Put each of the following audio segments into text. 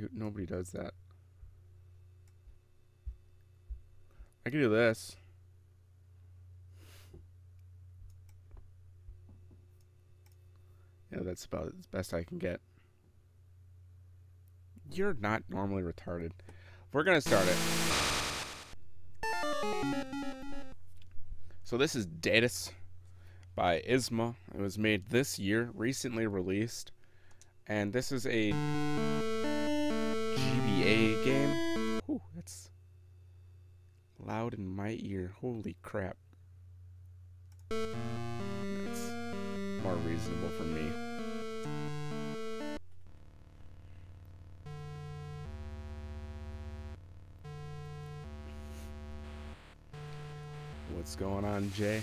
You, nobody does that. I can do this. Yeah, that's about as best I can get. You're not normally retarded. We're gonna start it. So this is Deadeus by Isma. It was made this year, recently released. And this is a GBA game. Ooh, that's loud in my ear. Holy crap. That's more reasonable for me. What's going on, Jay?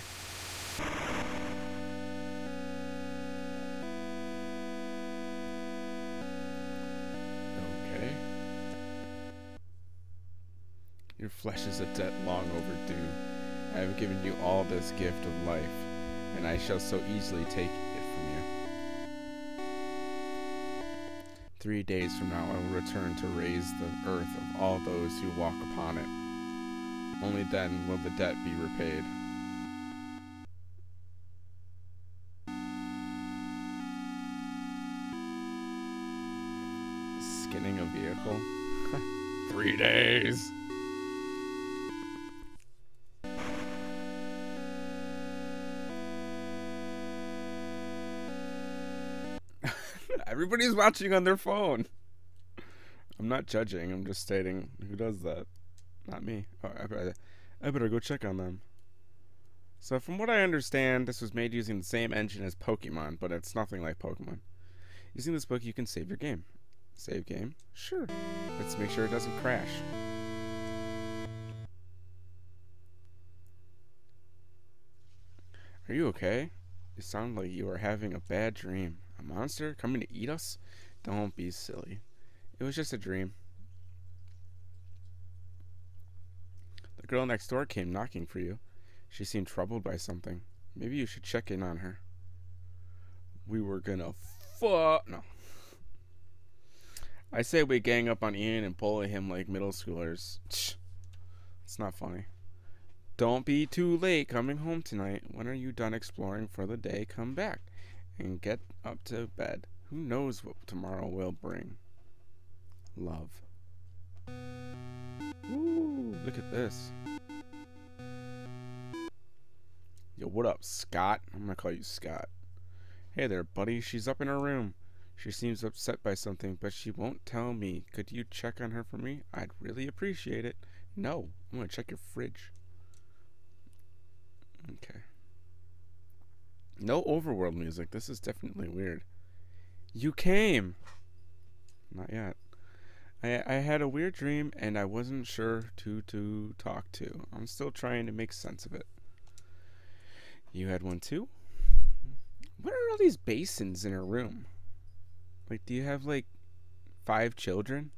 Flesh is a debt long overdue. I have given you all this gift of life, and I shall so easily take it from you. Three days from now I will return to raise the earth of all those who walk upon it. Only then will the debt be repaid. Skinning a vehicle? Three days! Everybody's watching on their phone. I'm not judging, I'm just stating who does that. Not me. Oh, I, better, I better go check on them. So, from what I understand, this was made using the same engine as Pokemon, but it's nothing like Pokemon. Using this book, you can save your game. Save game? Sure. Let's make sure it doesn't crash. Are you okay? You sound like you are having a bad dream. A monster coming to eat us? Don't be silly. It was just a dream. The girl next door came knocking for you. She seemed troubled by something. Maybe you should check in on her. We were gonna fuck. No. I say we gang up on Ian and bully him like middle schoolers. It's not funny. Don't be too late coming home tonight. When are you done exploring for the day? Come back and get up to bed. Who knows what tomorrow will bring? Love. Ooh, look at this. Yo, what up, Scott? I'm gonna call you Scott. Hey there, buddy. She's up in her room. She seems upset by something, but she won't tell me. Could you check on her for me? I'd really appreciate it. No, I'm gonna check your fridge. Okay. No overworld music. This is definitely weird. You came. Not yet. I I had a weird dream and I wasn't sure who to talk to. I'm still trying to make sense of it. You had one too? What are all these basins in her room? Like, do you have like five children?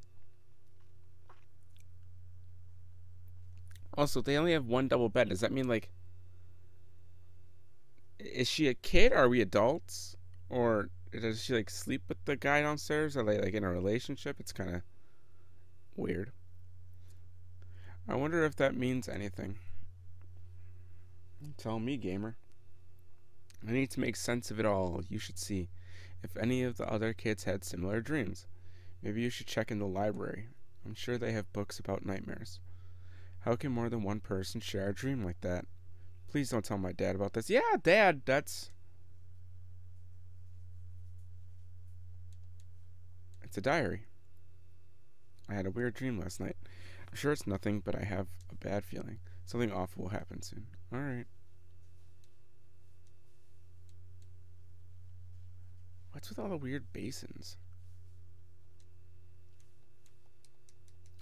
Also, they only have one double bed. Does that mean like is she a kid? Are we adults? Or does she like sleep with the guy downstairs? Are they like in a relationship? It's kind of weird. I wonder if that means anything. Tell me, gamer. I need to make sense of it all. You should see if any of the other kids had similar dreams. Maybe you should check in the library. I'm sure they have books about nightmares. How can more than one person share a dream like that? Please don't tell my dad about this. Yeah, dad, that's. It's a diary. I had a weird dream last night. I'm sure it's nothing, but I have a bad feeling. Something awful will happen soon. Alright. What's with all the weird basins?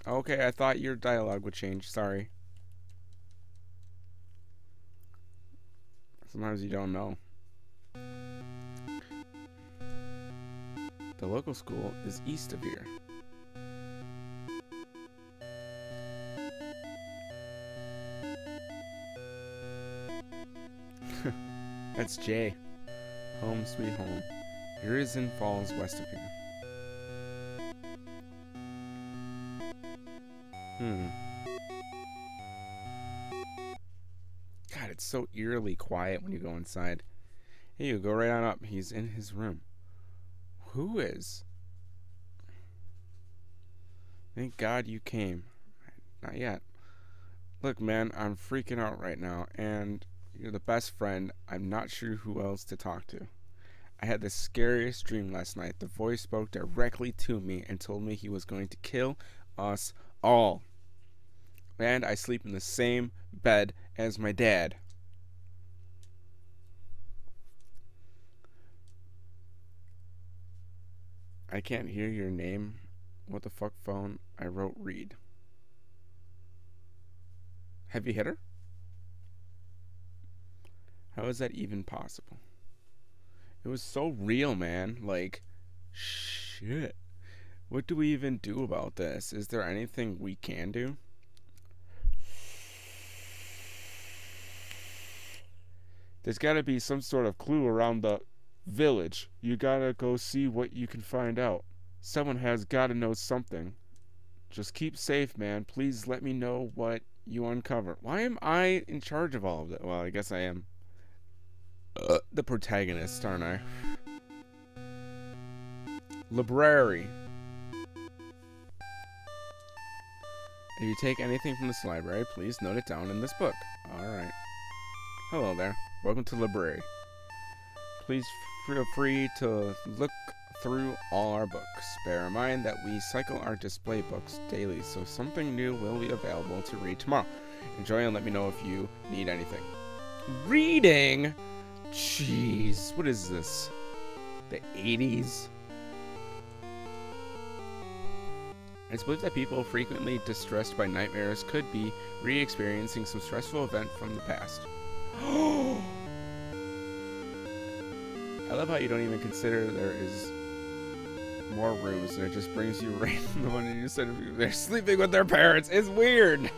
Okay, I thought your dialogue would change. Sorry. Sometimes you don't know. The local school is east of here. That's Jay. Home sweet home. Urizen Falls west of here. Hmm. So eerily quiet when you go inside. Hey, you go right on up. He's in his room. Who is? Thank God you came. Not yet. Look, man, I'm freaking out right now, and you're the best friend. I'm not sure who else to talk to. I had the scariest dream last night. The voice spoke directly to me and told me he was going to kill us all. And I sleep in the same bed as my dad. I can't hear your name. What the fuck phone? I wrote read. Have you hit her? How is that even possible? It was so real, man. Like, shit. What do we even do about this? Is there anything we can do? There's got to be some sort of clue around the village. You gotta go see what you can find out. Someone has gotta know something. Just keep safe, man. Please let me know what you uncover. Why am I in charge of all of that? Well, I guess I am uh, the protagonist, aren't I? Library. If you take anything from this library, please note it down in this book. Alright. Hello there. Welcome to Library. Please free to look through all our books. Bear in mind that we cycle our display books daily, so something new will be available to read tomorrow. Enjoy and let me know if you need anything. Reading? Jeez, what is this? The 80s? It's believed that people frequently distressed by nightmares could be re-experiencing some stressful event from the past. I love how you don't even consider there is more rooms and it just brings you right in the one you said they're sleeping with their parents. It's weird.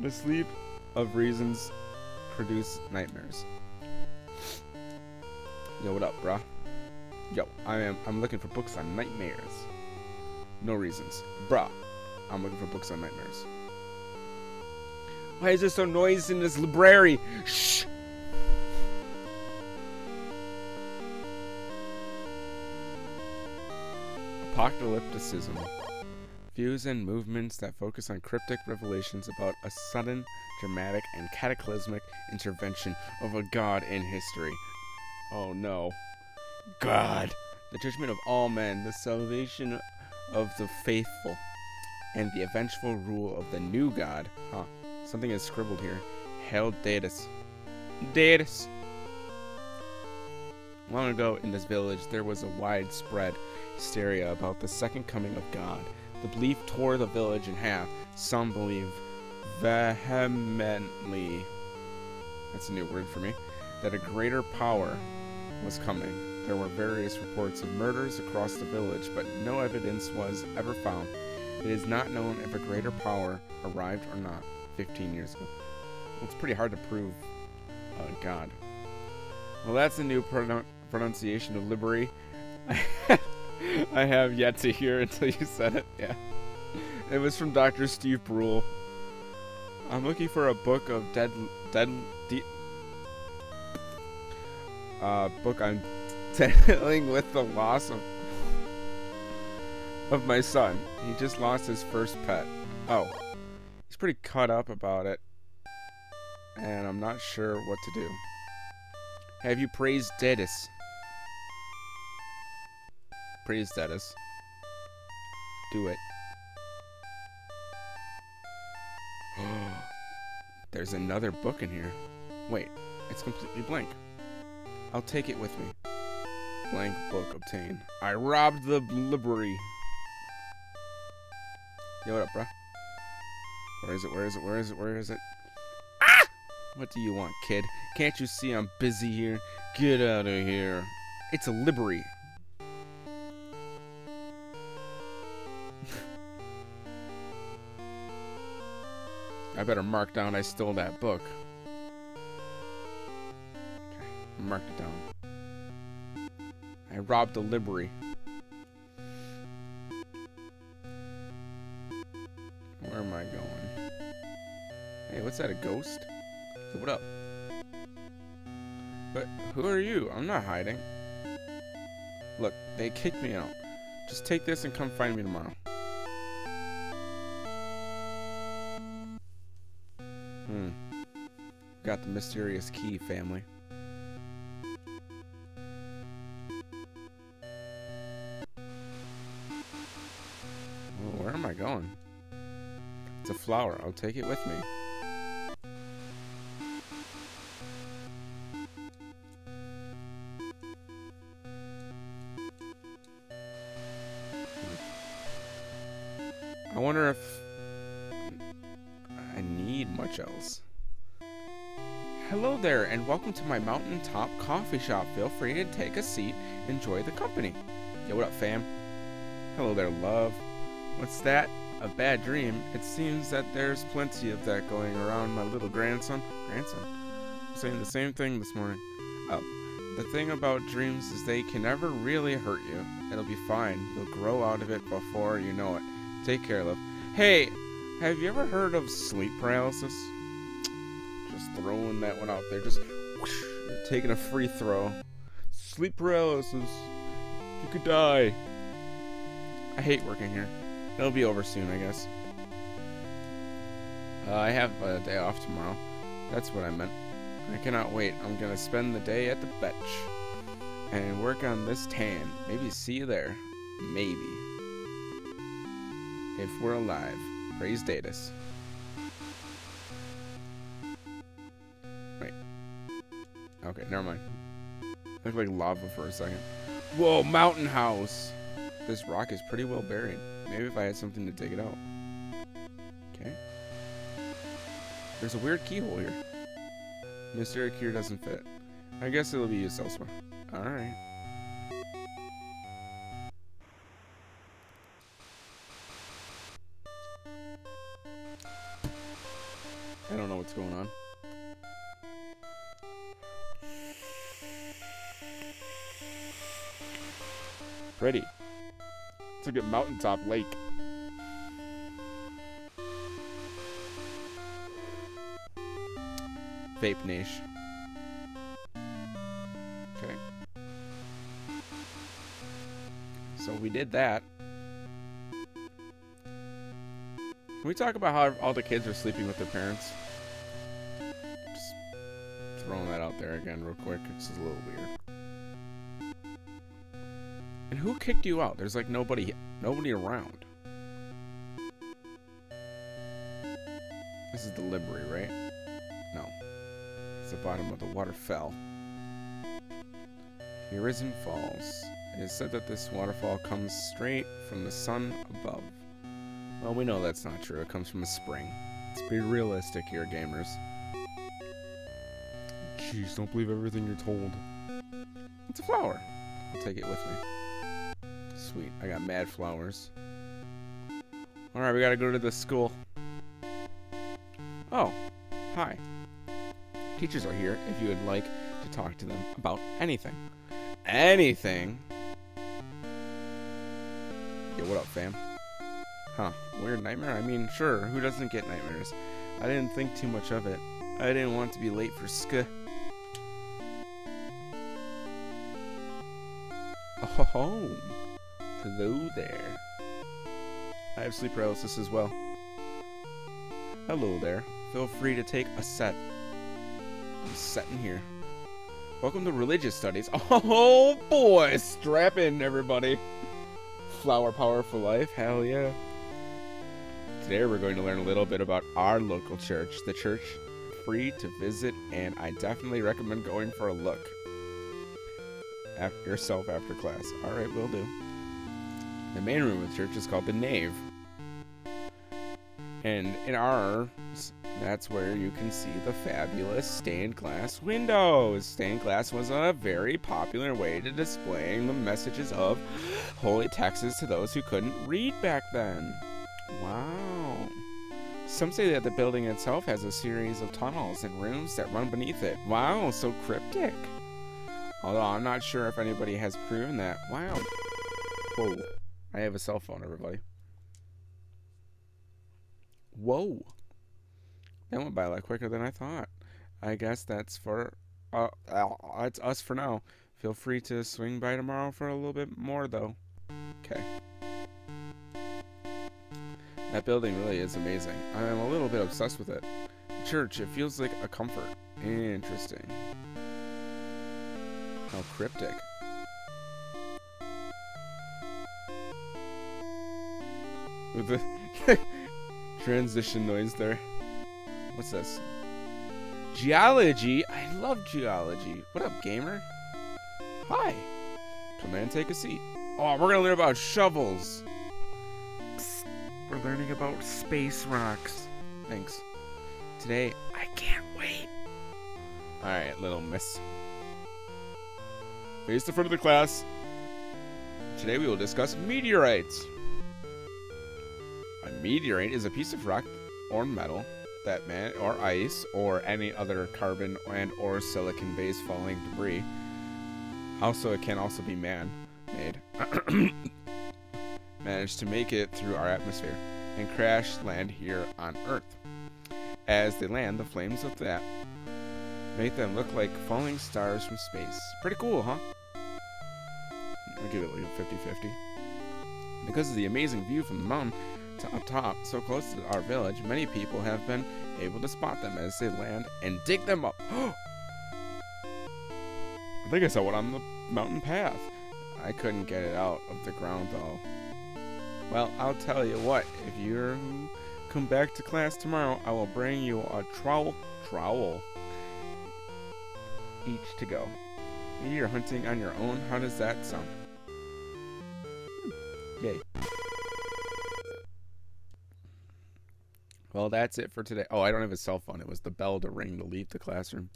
The sleep of reasons produce nightmares. Yo, what up, bruh? Yo, I am I'm looking for books on nightmares. No reasons. Bruh, I'm looking for books on nightmares. Why is there so noisy in this library? Shh! Apocalypticism. Views and movements that focus on cryptic revelations about a sudden, dramatic, and cataclysmic intervention of a god in history. Oh no. God! The judgment of all men, the salvation of the faithful, and the eventual rule of the new god. Huh. Something is scribbled here. Hail Deadeus. Deadeus! Long ago in this village, there was a widespread hysteria about the second coming of God. The belief tore the village in half. Some believe vehemently, that's a new word for me, that a greater power was coming. There were various reports of murders across the village, but no evidence was ever found. It is not known if a greater power arrived or not 15 years ago. It's pretty hard to prove uh, God. Well, that's a new pronun pronunciation of Liberty. I have yet to hear until you said it. Yeah. It was from Dr. Steve Brule. I'm looking for a book of dead, dead, de uh, book on dealing with the loss of of my son. He just lost his first pet. Oh, he's pretty cut up about it, and I'm not sure what to do. Have you praised Deadeus? Praise Deadeus. Do it. There's another book in here. Wait, it's completely blank. I'll take it with me. Blank book obtained. I robbed the library. Yo, what up, bruh? Where is it? Where is it? Where is it? Where is it? Ah! What do you want, kid? Can't you see I'm busy here? Get out of here. It's a library. I better mark down I stole that book. Okay, marked it down. I robbed a library. Where am I going? Hey, what's that, a ghost? What up? But who are you? I'm not hiding. Look, they kicked me out. Just take this and come find me tomorrow. Hmm. Got the mysterious key, family. Well, where am I going? It's a flower. I'll take it with me. Welcome to my mountaintop coffee shop. Feel free to take a seat. Enjoy the company. Yo, what up, fam? Hello there, love. What's that? A bad dream? It seems that there's plenty of that going around, my little grandson. Grandson? I'm saying the same thing this morning. Oh, the thing about dreams is they can never really hurt you. It'll be fine. You'll grow out of it before you know it. Take care, love. Hey, have you ever heard of sleep paralysis? Just throwing that one out there. Just whoosh, taking a free throw. Sleep paralysis. You could die. I hate working here. It'll be over soon, I guess. Uh, I have a day off tomorrow. That's what I meant. I cannot wait. I'm gonna spend the day at the bench and work on this tan. Maybe see you there. Maybe if we're alive. Praise Deadeus. Never mind. Looked like lava for a second. Whoa, mountain house! This rock is pretty well buried. Maybe if I had something to dig it out. Okay. There's a weird keyhole here. Mystery here doesn't fit. I guess it'll be used elsewhere. Alright. I don't know what's going on. Pretty. It's like a mountaintop lake. Vape niche. Okay. So we did that. Can we talk about how all the kids are sleeping with their parents? Just throwing that out there again real quick. It's a little weird. Who kicked you out? There's like nobody nobody around. This is the library, right? No. It's the bottom of the waterfall. Arisen Falls. It is said that this waterfall comes straight from the sun above. Well, we know that's not true. It comes from a spring. Let's be realistic here, gamers. Jeez, don't believe everything you're told. It's a flower. I'll take it with me. Sweet. I got mad flowers. Alright, we gotta go to the school. Oh. Hi. Teachers are here if you would like to talk to them about anything. Anything? Yo, what up, fam? Huh, weird nightmare? I mean, sure, who doesn't get nightmares? I didn't think too much of it. I didn't want to be late for sk. Oh, home. Hello there. I have sleep paralysis as well. Hello there. Feel free to take a set. I'm setting here. Welcome to religious studies. Oh boy, strap in everybody. Flower power for life, hell yeah. Today we're going to learn a little bit about our local church. The church free to visit and I definitely recommend going for a look after yourself after class. Alright, will do. The main room of the church is called the nave. And in ours, that's where you can see the fabulous stained glass windows. Stained glass was a very popular way to displaying the messages of holy texts to those who couldn't read back then. Wow. Some say that the building itself has a series of tunnels and rooms that run beneath it. Wow, so cryptic. Although I'm not sure if anybody has proven that. Wow. Whoa. I have a cell phone, everybody. Whoa. That went by a lot quicker than I thought. I guess that's for uh, uh it's us for now. Feel free to swing by tomorrow for a little bit more though. Okay. That building really is amazing. I'm a little bit obsessed with it. church, it feels like a comfort. Interesting. How cryptic. With the transition noise there. What's this? Geology? I love geology. What up, gamer? Hi. Come in and take a seat. Oh, we're gonna learn about shovels. We're learning about space rocks. Thanks. Today, I can't wait. Alright, little miss. Face the front of the class. Today we will discuss meteorites. A meteorite is a piece of rock or metal that man or ice or any other carbon and or silicon based falling debris. Also, it can also be man made. managed to make it through our atmosphere and crash land here on Earth. As they land, the flames of that make them look like falling stars from space. Pretty cool, huh? I'll give it like a 50-50. Because of the amazing view from the mountain, up top, so close to our village, many people have been able to spot them as they land and dig them up. I think I saw one on the mountain path. I couldn't get it out of the ground though. Well, I'll tell you what, if you come back to class tomorrow, I will bring you a trowel, trowel each to go. You're hunting on your own. How does that sound? Hmm. Yay. Well, that's it for today. Oh, I don't have a cell phone. It was the bell to ring to leave the classroom.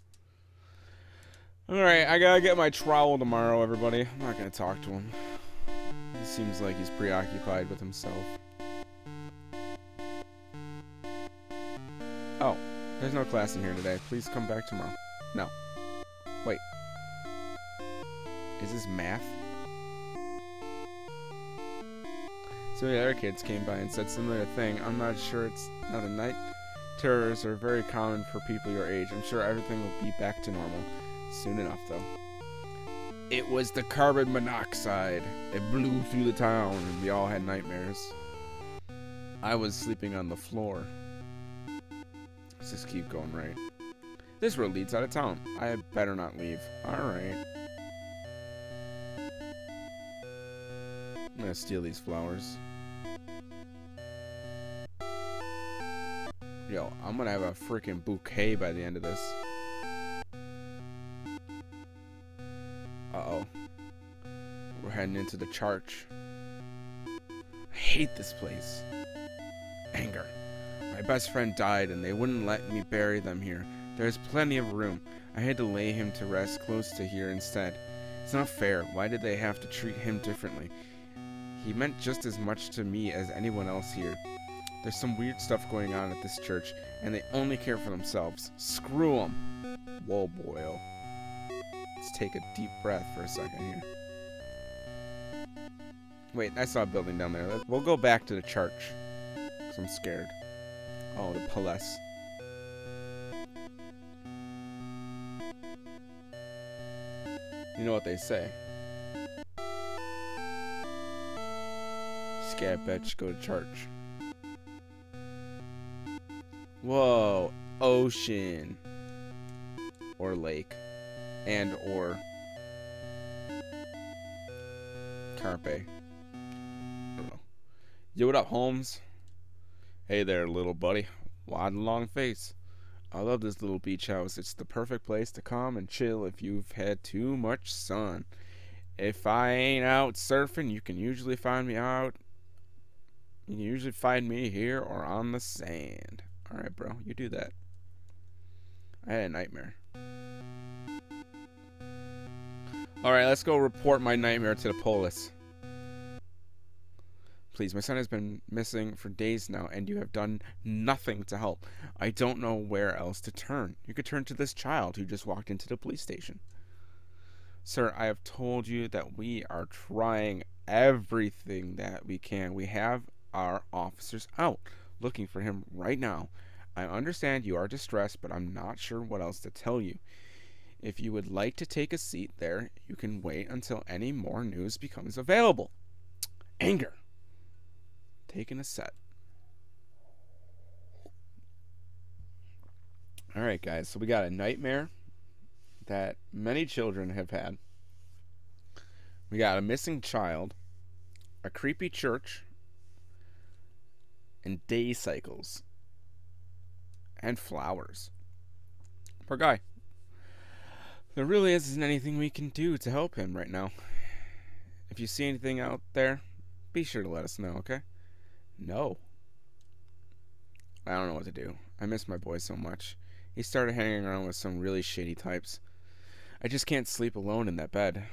All right, I gotta get my trowel tomorrow, everybody. I'm not gonna talk to him. He seems like he's preoccupied with himself. Oh, there's no class in here today. Please come back tomorrow. No. Wait. Is this math? So many other kids came by and said similar thing. I'm not sure it's not a night. Terrors are very common for people your age. I'm sure everything will be back to normal soon enough, though. It was the carbon monoxide. It blew through the town, and we all had nightmares. I was sleeping on the floor. Let's just keep going right. This road leads out of town. I better not leave. Alright. Gonna steal these flowers. Yo, I'm gonna have a freaking bouquet by the end of this. Uh-oh. We're heading into the church. I hate this place. Anger. My best friend died and they wouldn't let me bury them here. There's plenty of room. I had to lay him to rest close to here instead. It's not fair. Why did they have to treat him differently? He meant just as much to me as anyone else here. There's some weird stuff going on at this church, and they only care for themselves. Screw them. Whoa, boyo. Oh. Let's take a deep breath for a second here. Wait, I saw a building down there. We'll go back to the church. Because I'm scared. Oh, the palace. You know what they say. Scat bitch, go to church. Whoa, ocean. Or lake. And or Carpe. Yo, what up, Holmes? Hey there, little buddy. Wide and long face. I love this little beach house. It's the perfect place to come and chill if you've had too much sun. If I ain't out surfing, you can usually find me out. You can usually find me here or on the sand. Alright, bro, you do that. I had a nightmare. Alright, let's go report my nightmare to the police. Please, my son has been missing for days now, and you have done nothing to help. I don't know where else to turn. You could turn to this child who just walked into the police station. Sir, I have told you that we are trying everything that we can. We have our officers out. looking for him right now. I understand you are distressed, but I'm not sure what else to tell you. If you would like to take a seat there, you can wait until any more news becomes available. Anger. Taking a set. All right, guys. So we got a nightmare that many children have had. We got a missing child, a creepy church, and day cycles, and flowers. Poor guy. There really isn't anything we can do to help him right now. If you see anything out there, be sure to let us know, okay? No. I don't know what to do. I miss my boy so much. He started hanging around with some really shady types. I just can't sleep alone in that bed.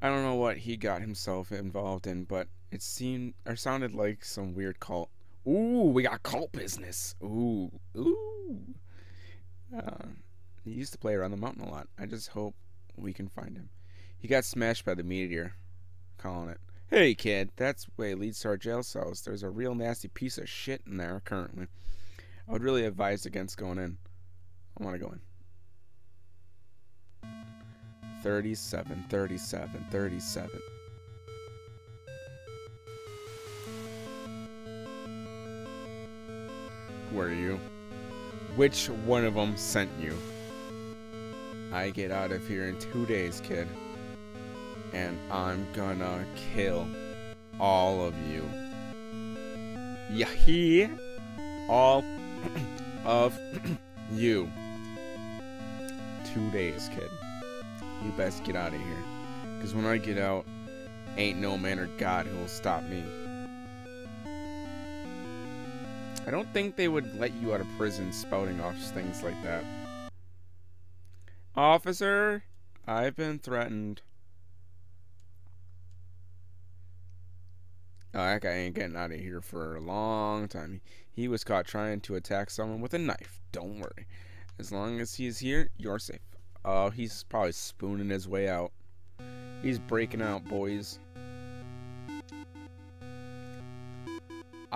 I don't know what he got himself involved in, but it seemed or sounded like some weird cult. Ooh, we got cult business. Ooh, ooh. Uh, he used to play around the mountain a lot. I just hope we can find him. He got smashed by the meteor. Calling it. Hey, kid, that's way leads to our jail cells. There's a real nasty piece of shit in there currently. I would really advise against going in. I want to go in. 37, 37, 37. Who are you? Which one of them sent you? I get out of here in two days, kid. And I'm gonna kill all of you. Yeah, all of you. Two days, kid. You best get out of here. Because when I get out, ain't no man or God who will stop me. I don't think they would let you out of prison spouting off things like that. Officer, I've been threatened. Oh, that guy ain't getting out of here for a long time. He was caught trying to attack someone with a knife. Don't worry. As long as he's here, you're safe. Oh, he's probably spooning his way out. He's breaking out, boys.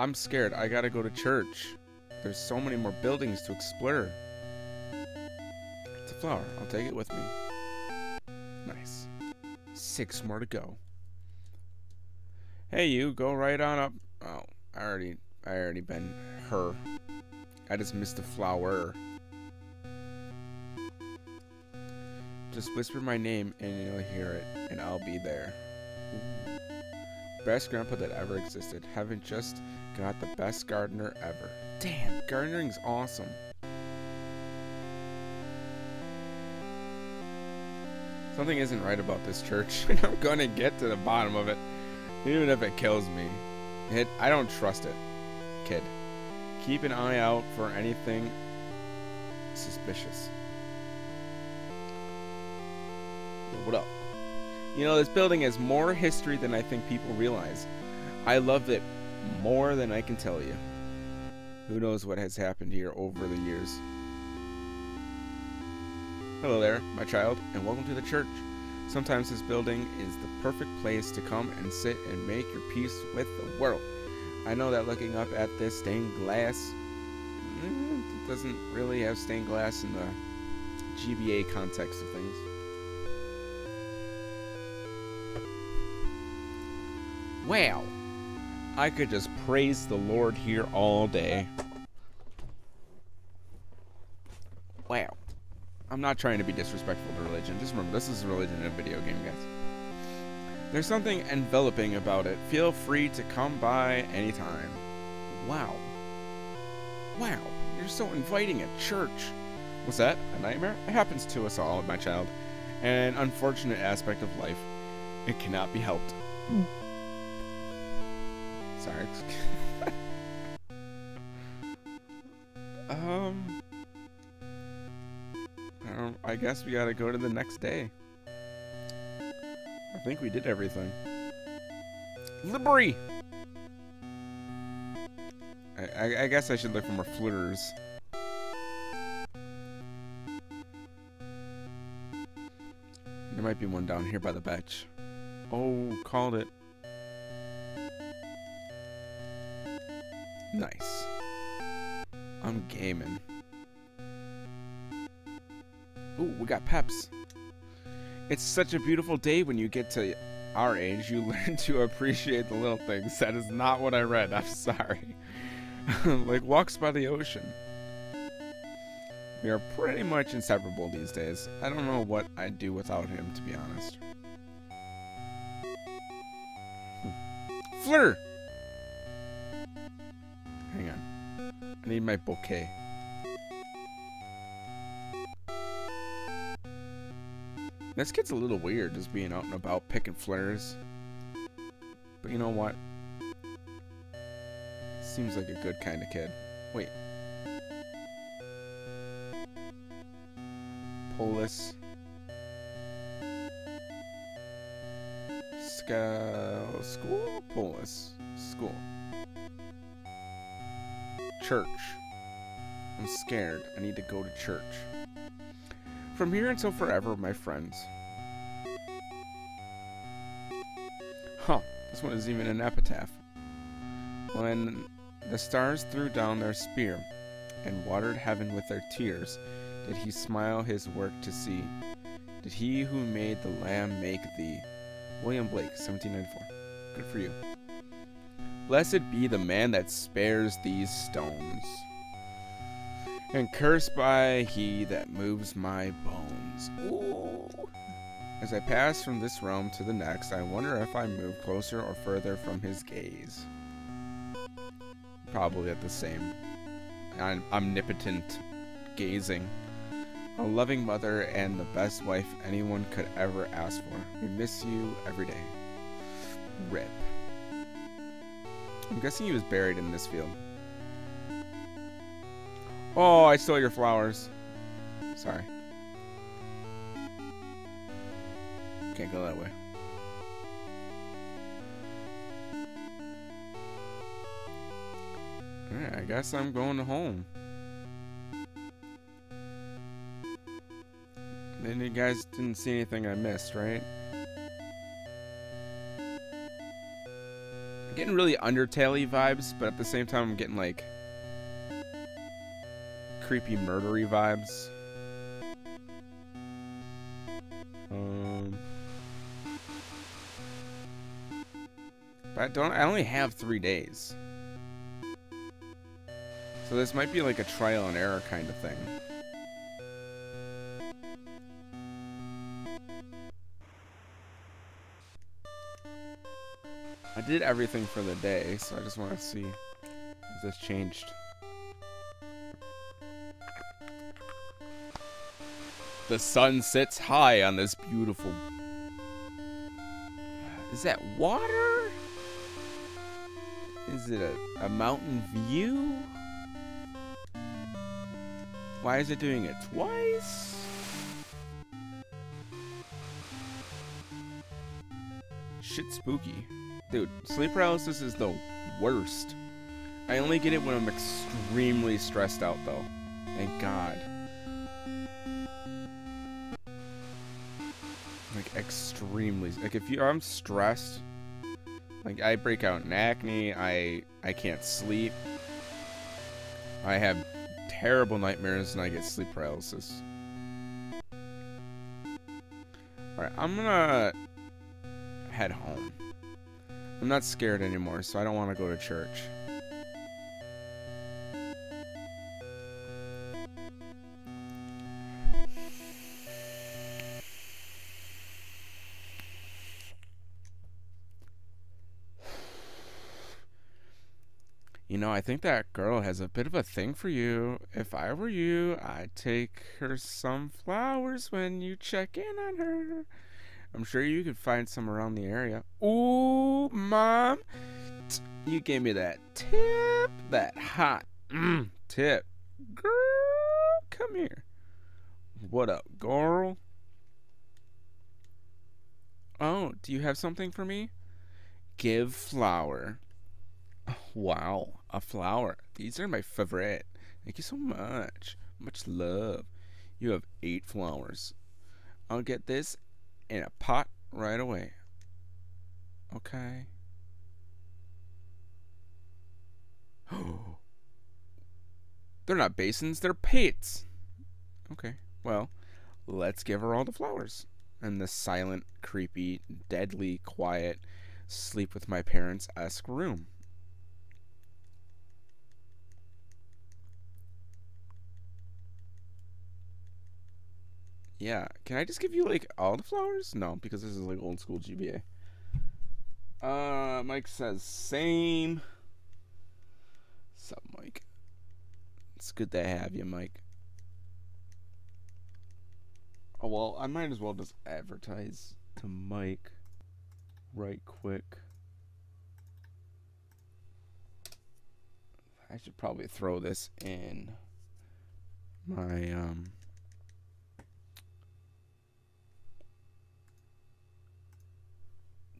I'm scared. I gotta go to church. There's so many more buildings to explore. It's a flower. I'll take it with me. Nice. Six more to go. Hey, you. Go right on up. Oh, I already, I already been her. I just missed the flower. Just whisper my name and you'll hear it, and I'll be there. Ooh. Best grandpa that ever existed. Haven't just got the best gardener ever. Damn, gardening's awesome. Something isn't right about this church, and I'm gonna get to the bottom of it, even if it kills me. It, I don't trust it, kid. Keep an eye out for anything suspicious. What up? You know, this building has more history than I think people realize. I love it more than I can tell you. Who knows what has happened here over the years. Hello there, my child, and welcome to the church. Sometimes this building is the perfect place to come and sit and make your peace with the world. I know that looking up at this stained glass eh, doesn't really have stained glass in the GBA context of things. Wow. I could just praise the Lord here all day. Wow. I'm not trying to be disrespectful to religion. Just remember, this is religion in a video game, guys. There's something enveloping about it. Feel free to come by anytime. Wow. Wow. You're so inviting at church. What's that? A nightmare? It happens to us all, my child. An unfortunate aspect of life. It cannot be helped. Mm. Sorry. um. I, don't, I guess we gotta go to the next day. I think we did everything. Libri! I, I, I guess I should look for more fluters. There might be one down here by the bench. Oh, called it. Nice. I'm gaming. Ooh, we got peps. It's such a beautiful day when you get to our age. You learn to appreciate the little things. That is not what I read. I'm sorry. like walks by the ocean. We are pretty much inseparable these days. I don't know what I'd do without him, to be honest. Fleur! Hang on. I need my bouquet. This gets a little weird just being out and about picking flares. But you know what? Seems like a good kind of kid. Wait. Polis. Sc school? Polis. School. Church. I'm scared. I need to go to church. From here until forever, my friends. Huh. This one is even an epitaph. When the stars threw down their spear and watered heaven with their tears, did he smile his work to see? Did he who made the lamb make thee? William Blake, 1794. Good for you. Blessed be the man that spares these stones, and cursed by he that moves my bones. Ooh. As I pass from this realm to the next, I wonder if I move closer or further from his gaze. Probably at the same omnipotent gazing. A loving mother and the best wife anyone could ever ask for. We miss you every day. Rip. I'm guessing he was buried in this field. Oh, I stole your flowers. Sorry. Can't go that way. Alright, I guess I'm going home. Then you guys didn't see anything I missed, right? I'm getting really Undertale vibes, but at the same time I'm getting like creepy murdery vibes. Um But I don't I only have three days. So this might be like a trial and error kind of thing. I did everything for the day, so I just want to see if this changed. The sun sits high on this beautiful... Is that water? Is it a, a mountain view? Why is it doing it twice? Shit spooky. Dude, sleep paralysis is the worst. I only get it when I'm extremely stressed out, though. Thank God. Like, extremely. Like, if you, I'm stressed, like, I break out in acne, I, I can't sleep. I have terrible nightmares, and I get sleep paralysis. Alright, I'm gonna head home. I'm not scared anymore, so I don't want to go to church. You know, I think that girl has a bit of a thing for you. If I were you, I'd take her some flowers when you check in on her. I'm sure you could find some around the area. Ooh, mom. You gave me that tip. That hot mm, tip. Girl, come here. What up, girl? Oh, do you have something for me? Give flower. Wow, a flower. These are my favorite. Thank you so much. Much love. You have eight flowers. I'll get this in a pot right away. Okay. Oh. They're not basins, they're pates. Okay, well, let's give her all the flowers. And the silent, creepy, deadly quiet sleep with my parents esque room. Yeah, can I just give you like all the flowers? No, because this is like old school GBA. Uh, Mike says same. Sup, Mike? It's good to have you, Mike. Oh well, I might as well just advertise to Mike right quick. I should probably throw this in my um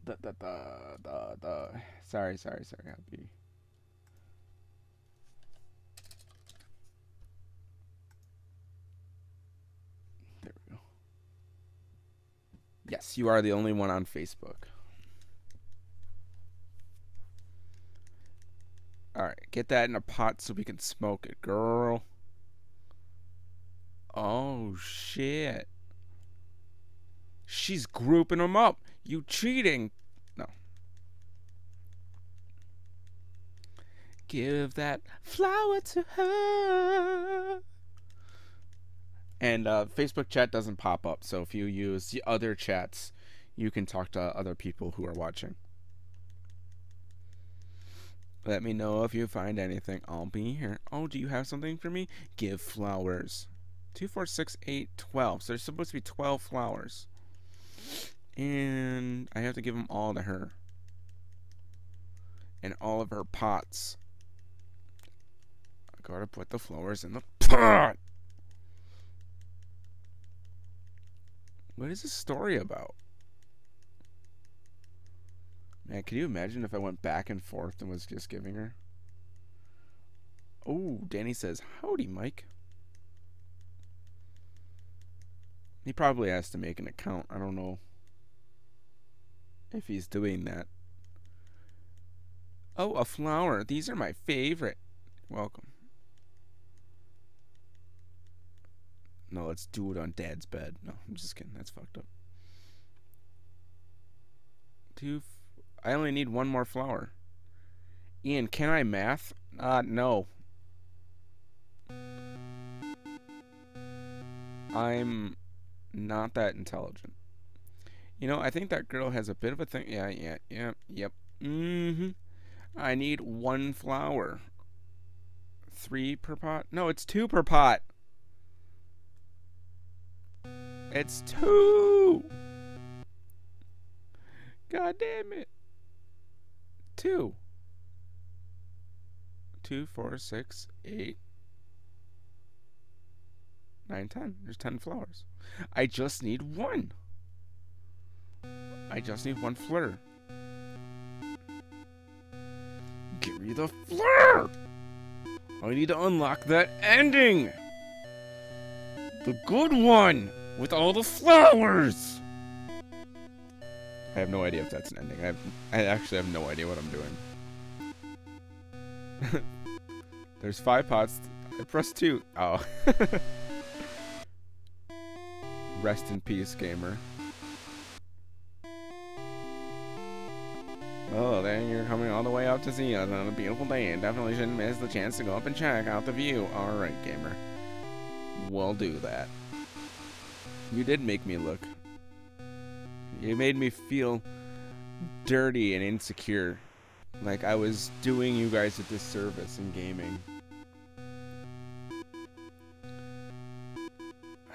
the the the the, the sorry sorry sorry I'll be there we go. Yes you are the only one on Facebook. All right get that in a pot so we can smoke it girl. Oh shit. She's grouping them up you cheating. No. Give that flower to her. And uh, Facebook chat doesn't pop up. So if you use the other chats, you can talk to other people who are watching. Let me know if you find anything. I'll be here. Oh, do you have something for me? Give flowers. 2, 4, 6, 8, 12. So there's supposed to be 12 flowers. And I have to give them all to her. And all of her pots. I gotta put the flowers in the pot. What is this story about? Man, can you imagine if I went back and forth and was just giving her? Oh, Danny says, Howdy, Mike. He probably has to make an account. I don't know if he's doing that. Oh, a flower. These are my favorite. Welcome. No, let's do it on dad's bed. No, I'm just kidding. That's fucked up. Two. I only need one more flower. Ian, can I math? Uh, no. I'm not that intelligent. You know, I think that girl has a bit of a thing. Yeah, yeah, yeah, yep. Mm-hmm. I need one flower. Three per pot? No, it's two per pot. It's two. God damn it. Two. Two, four, six, eight, nine, ten. There's ten flowers. I just need one. I just need one flare. Give me the flare! I need to unlock that ending! The good one! With all the flowers! I have no idea if that's an ending. I, have, I actually have no idea what I'm doing. There's five pots. I pressed two. Oh. Rest in peace, gamer. Oh, then you're coming all the way up to see us on a beautiful day and definitely shouldn't miss the chance to go up and check out the view. Alright, gamer. We'll do that. You did make me look. You made me feel dirty and insecure. Like I was doing you guys a disservice in gaming.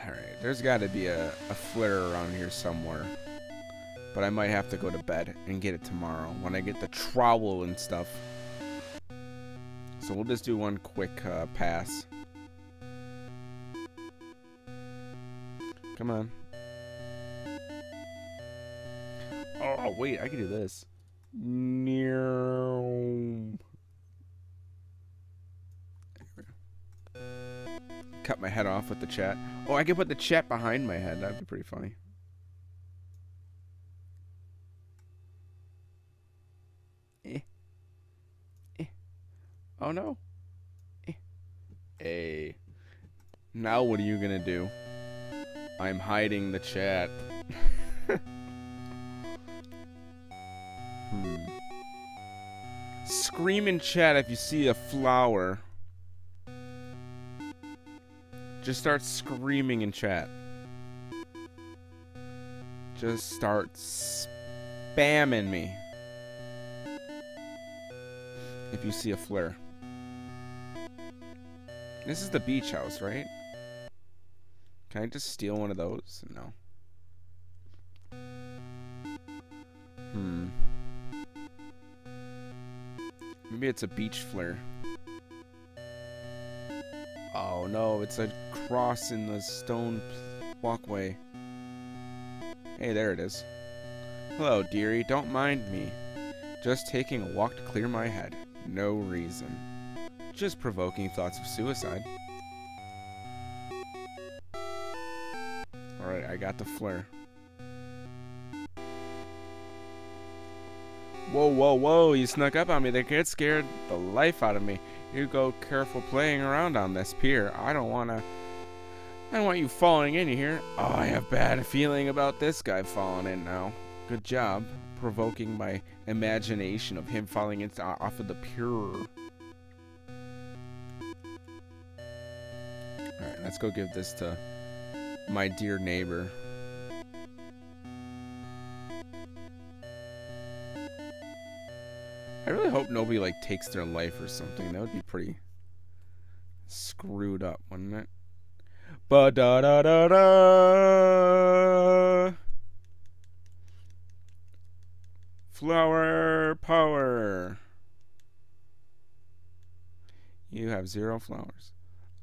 Alright, there's gotta be a, a flare around here somewhere. But I might have to go to bed and get it tomorrow when I get the trowel and stuff. So we'll just do one quick uh, pass. Come on. Oh, wait, I can do this. Cut my head off with the chat. Oh, I can put the chat behind my head. That'd be pretty funny. Oh no. A. Now what are you gonna do? I'm hiding the chat. hmm. Scream in chat if you see a flower. Just start screaming in chat. Just start spamming me. If you see a flare. This is the beach house, right? Can I just steal one of those? No. Hmm. Maybe it's a beach flare. Oh no, it's a cross in the stone walkway. Hey, there it is. Hello, dearie. Don't mind me. Just taking a walk to clear my head. No reason. Just provoking thoughts of suicide. Alright, I got the flare. Whoa, whoa, whoa, you snuck up on me. They get scared the life out of me. You go careful playing around on this pier. I don't want to... I don't want you falling in here. Oh, I have bad feeling about this guy falling in now. Good job provoking my imagination of him falling into uh, off of the pier. Let's go give this to my dear neighbor. I really hope nobody like takes their life or something. That would be pretty screwed up, wouldn't it? Ba da da da da. Flower power. You have zero flowers.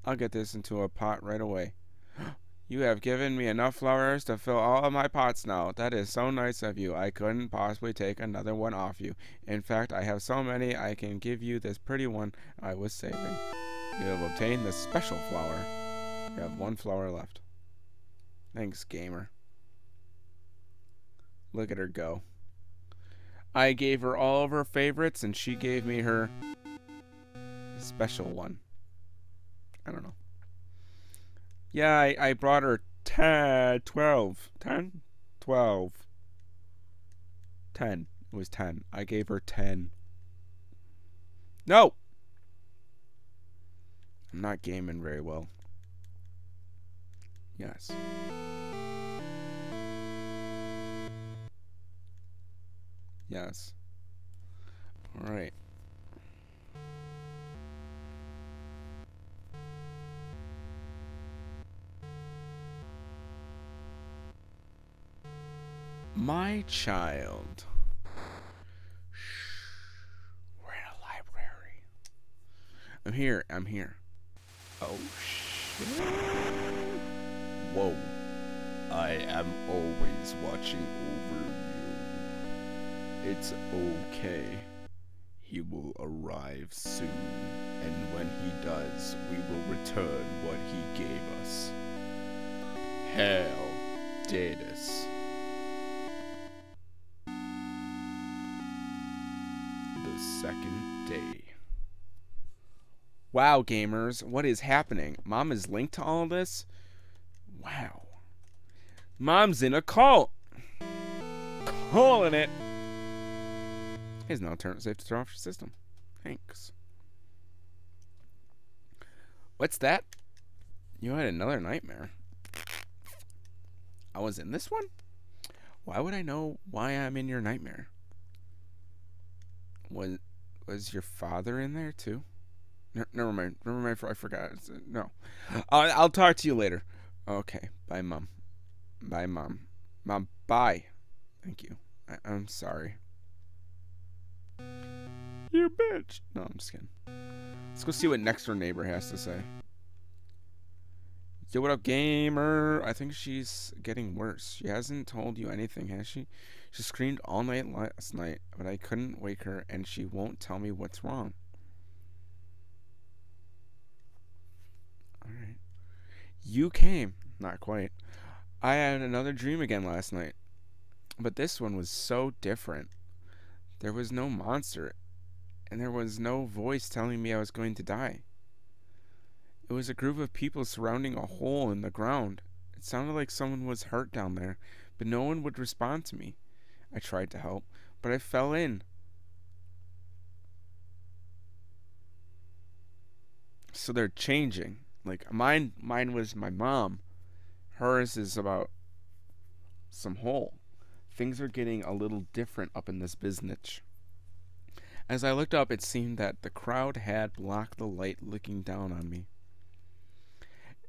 I'll get this into a pot right away. You have given me enough flowers to fill all of my pots now. That is so nice of you. I couldn't possibly take another one off you. In fact, I have so many I can give you this pretty one I was saving. You have obtained the special flower. You have one flower left. Thanks, gamer. Look at her go. I gave her all of her favorites, and she gave me her special one. I don't know. Yeah, I, I brought her 10, 12, 10, 12, 10. It was 10. I gave her 10. No! I'm not gaming very well. Yes. Yes. Alright. My child. Shh. We're in a library. I'm here. I'm here. Oh, shit. Whoa. I am always watching over you. It's okay. He will arrive soon, and when he does, we will return what he gave us. Hail, Deadeus. Wow, gamers, what is happening? Mom is linked to all this? Wow. Mom's in a cult. Calling it. Is now alternative safe to turn off your system. Thanks. What's that? You had another nightmare. I was in this one? Why would I know why I'm in your nightmare? Was was your father in there too? Never mind. Never mind. I forgot. Uh, no, I'll, I'll talk to you later. Okay. Bye, mom. Bye, mom. Mom. Bye. Thank you. I, I'm sorry. You bitch. No, I'm just kidding. Let's go see what next door neighbor has to say. Yo, what up, gamer? I think she's getting worse. She hasn't told you anything, has she? She screamed all night last night, but I couldn't wake her, and she won't tell me what's wrong. Alright. You came. Not quite. I had another dream again last night. But this one was so different. There was no monster, and there was no voice telling me I was going to die. It was a group of people surrounding a hole in the ground. It sounded like someone was hurt down there, but no one would respond to me. I tried to help, but I fell in. So they're changing. Like mine mine was my mom. Hers is about some hole. Things are getting a little different up in this business. As I looked up, it seemed that the crowd had blocked the light looking down on me.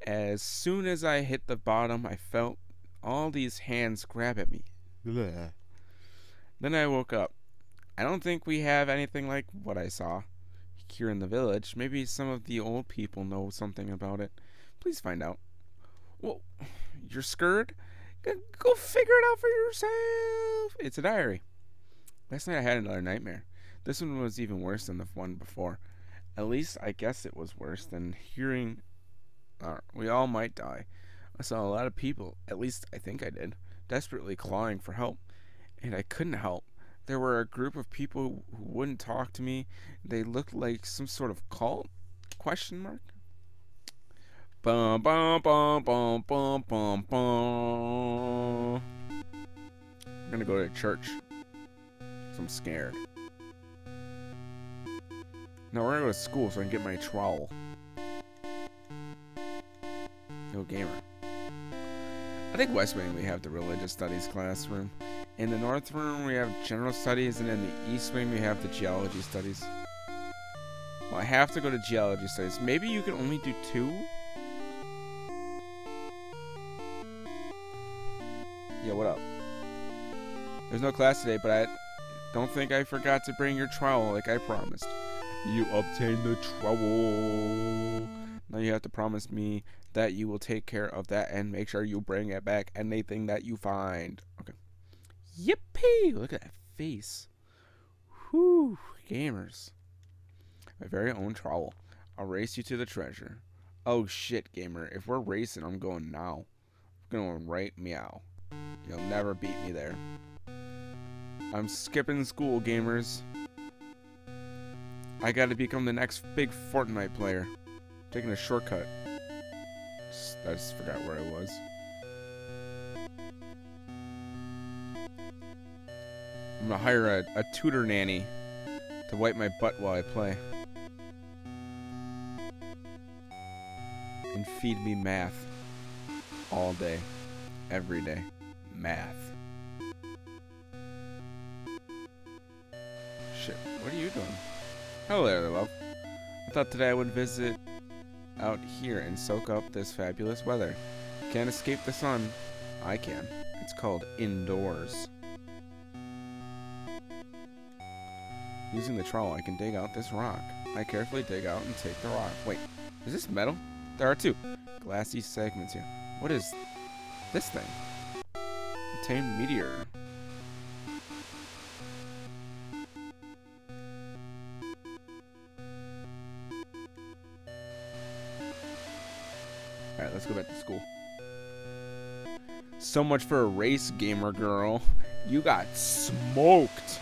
As soon as I hit the bottom, I felt all these hands grab at me. Blah. Then I woke up. I don't think we have anything like what I saw here in the village. Maybe some of the old people know something about it. Please find out. Well, you're scared? Go figure it out for yourself. It's a diary. Last night I had another nightmare. This one was even worse than the one before. At least I guess it was worse than hearing. Uh, we all might die. I saw a lot of people, at least I think I did, desperately clawing for help, and I couldn't help. There were a group of people who wouldn't talk to me. They looked like some sort of cult? Question mark. Bum bum bum bum bum bum bum. I'm gonna go to church. I'm scared. Now we're gonna go to school so I can get my trowel. Yo, gamer. I think West Wing we have the religious studies classroom. In the North Room we have general studies, and in the East Wing we have the geology studies. Well, I have to go to geology studies. Maybe you can only do two? Yeah, what up? There's no class today, but I don't think I forgot to bring your trowel like I promised. You obtained the trowel. Now you have to promise me that you will take care of that and make sure you bring it back anything that you find. Okay. Yippee! Look at that face. Whew, gamers. My very own trowel. I'll race you to the treasure. Oh shit, gamer. If we're racing, I'm going now. I'm going right meow. You'll never beat me there. I'm skipping school, gamers. I gotta become the next big Fortnite player. Taking a shortcut. I just forgot where I was. I'm gonna hire a, a tutor nanny to wipe my butt while I play. And feed me math. All day. Every day. Math. Shit, what are you doing? Hello there, love. I thought today I would visit out here and soak up this fabulous weather. Can't escape the sun. I can. It's called indoors. Using the trowel, I can dig out this rock. I carefully dig out and take the rock. Wait, is this metal? There are two. Glassy segments here. What is this thing? A tame meteor. Alright, let's go back to school. So much for a race, gamer girl. You got smoked.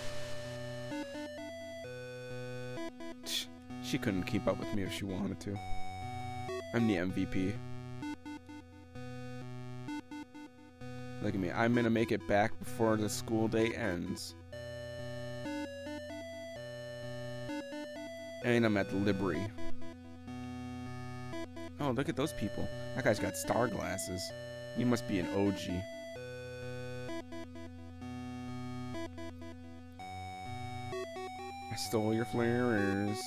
She couldn't keep up with me if she wanted to. I'm the MVP. Look at me. I'm gonna make it back before the school day ends. And I'm at the Libri. Oh, look at those people. That guy's got star glasses. He must be an OG. I stole your flares.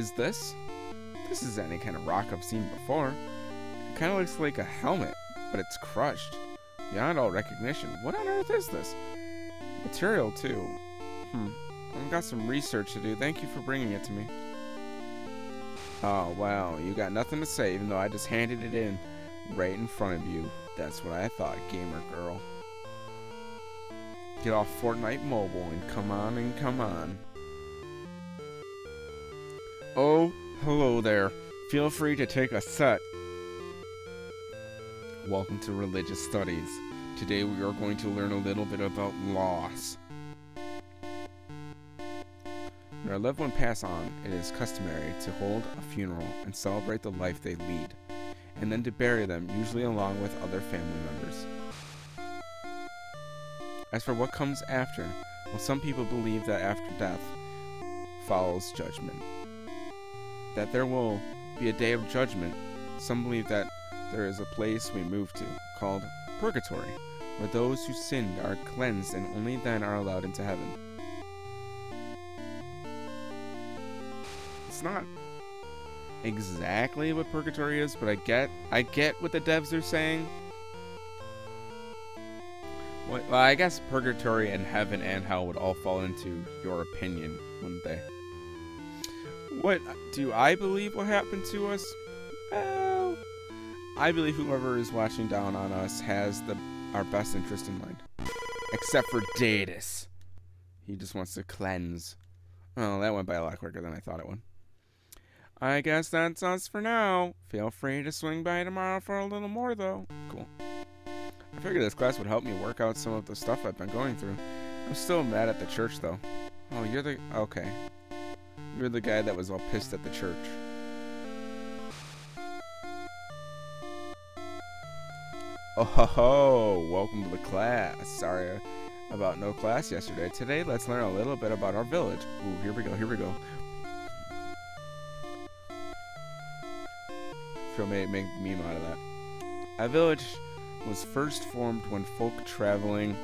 Is this? This is any kind of rock I've seen before. It kind of looks like a helmet, but it's crushed. Beyond all recognition. What on earth is this? Material, too. Hmm. I've got some research to do. Thank you for bringing it to me. Oh, wow. You got nothing to say, even though I just handed it in right in front of you. That's what I thought, gamer girl. Get off Fortnite Mobile and come on and come on. Oh, hello there. Feel free to take a set. Welcome to Religious Studies. Today we are going to learn a little bit about loss. When our loved one pass on, it is customary to hold a funeral and celebrate the life they lead, and then to bury them, usually along with other family members. As for what comes after, well, some people believe that after death follows judgment. That there will be a day of judgment. Some believe that there is a place we move to called purgatory, where those who sinned are cleansed and only then are allowed into heaven. It's not exactly what purgatory is, but I get I get what the devs are saying. Well, I guess purgatory and heaven and hell would all fall into your opinion, wouldn't they? What do I believe will happen to us? Well, I believe whoever is watching down on us has the our best interest in mind. Except for Deadeus. He just wants to cleanse. Oh, that went by a lot quicker than I thought it would. I guess that's us for now. Feel free to swing by tomorrow for a little more, though. Cool. I figured this class would help me work out some of the stuff I've been going through. I'm still mad at the church, though. Oh, you're the... Okay. You're the guy that was all pissed at the church. Oh ho ho! Welcome to the class. Sorry about no class yesterday. Today, let's learn a little bit about our village. Ooh, here we go, here we go. Feel may make meme out of that. A village was first formed when folk traveling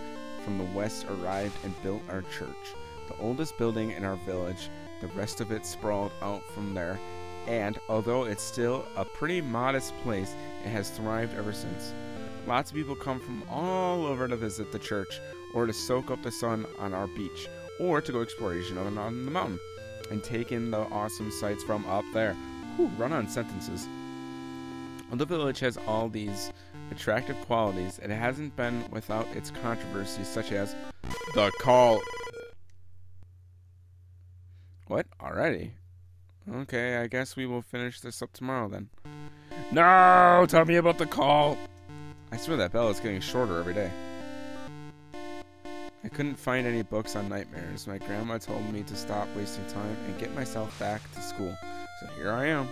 from the west arrived and built our church, the oldest building in our village. The rest of it sprawled out from there, and although it's still a pretty modest place, it has thrived ever since. Lots of people come from all over to visit the church, or to soak up the sun on our beach, or to go exploration on, the mountain, and take in the awesome sights from up there. Whew, run on sentences. The village has all these attractive qualities, it hasn't been without its controversies, such as the call. What? Already? Okay, I guess we will finish this up tomorrow then. No! Tell me about the call! I swear that bell is getting shorter every day. I couldn't find any books on nightmares. My grandma told me to stop wasting time and get myself back to school. So here I am.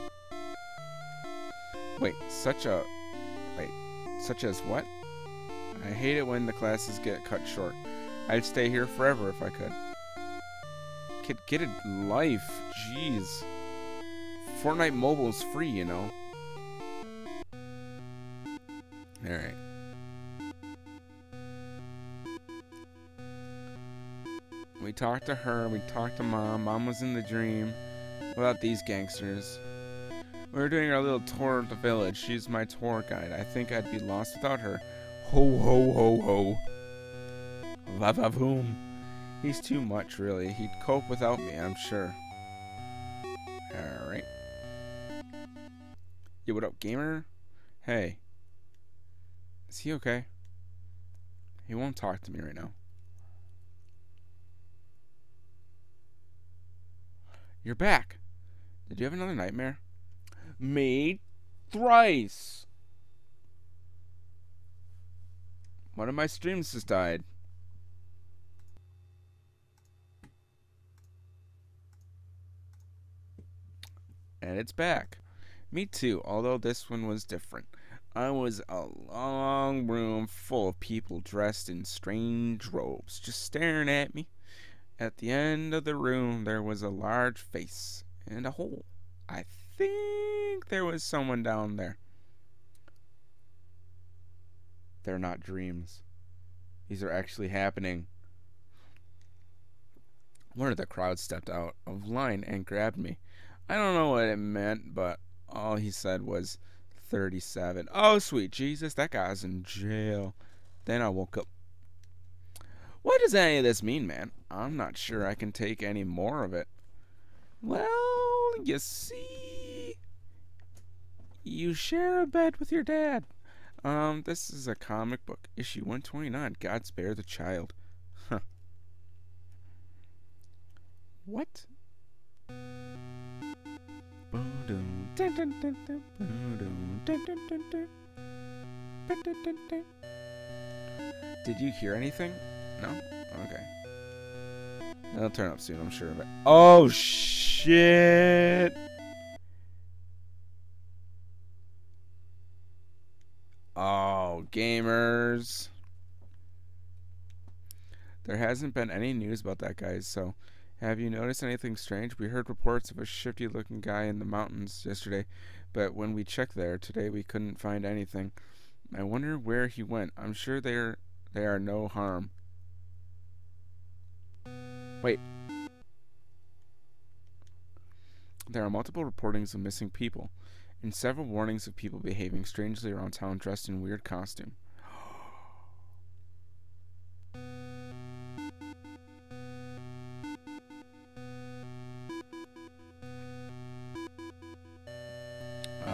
Wait, such a... Wait, such as what? I hate it when the classes get cut short. I'd stay here forever if I could. Kid, get a life. Jeez. Fortnite Mobile's free, you know. Alright. We talked to her, we talked to mom. Mom was in the dream. Without these gangsters. We were doing our little tour of the village. She's my tour guide. I think I'd be lost without her. Ho ho ho ho. Va va boom. He's too much, really. He'd cope without me, I'm sure. Alright. Yo, what up, gamer? Hey. Is he okay? He won't talk to me right now. You're back. Did you have another nightmare? Me thrice. One of my streams just died. And it's back. Me too, although this one was different. I was a long room full of people dressed in strange robes, just staring at me. At the end of the room, there was a large face and a hole. I think there was someone down there. They're not dreams. These are actually happening. One of the crowd stepped out of line and grabbed me. I don't know what it meant, but all he said was 37. Oh, sweet Jesus, that guy's in jail. Then I woke up. What does any of this mean, man? I'm not sure I can take any more of it. Well, you see, you share a bed with your dad. Um, this is a comic book, issue 129, God Spare the Child. Huh. What? Did you hear anything? No? Okay. It'll turn up soon, I'm sure of it. Oh, shit! Oh, gamers. There hasn't been any news about that, guys, so have you noticed anything strange? We heard reports of a shifty looking guy in the mountains yesterday, but when we checked there today, we couldn't find anything. I wonder where he went. I'm sure there they are no harm. Wait. There are multiple reportings of missing people, and several warnings of people behaving strangely around town dressed in weird costume.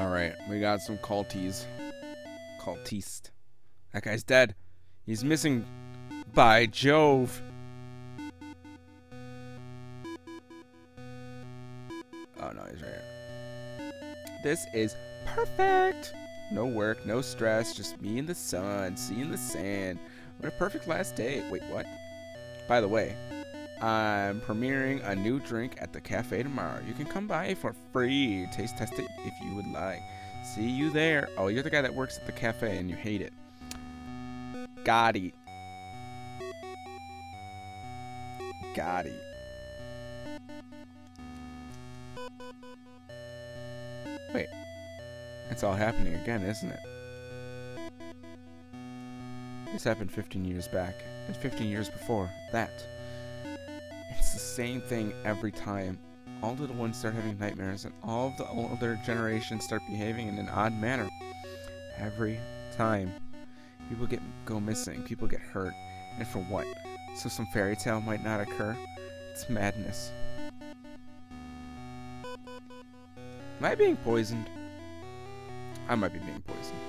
Alright, we got some culties. Cultiste. That guy's dead. He's missing by Jove. Oh no, he's right here. This is perfect. No work, no stress, just me in the sun, seeing the sand. What a perfect last day. Wait, what? By the way, I'm premiering a new drink at the cafe tomorrow. You can come by for free. Taste test it if you would like. See you there. Oh, you're the guy that works at the cafe and you hate it. Gotti. Gotti. Wait. It's all happening again, isn't it? This happened 15 years back, and 15 years before that. Same thing every time. All little ones start having nightmares, and all of the older generations start behaving in an odd manner. Every time. People get go missing, people get hurt, and for what? So some fairy tale might not occur? It's madness. Am I being poisoned? I might be being poisoned.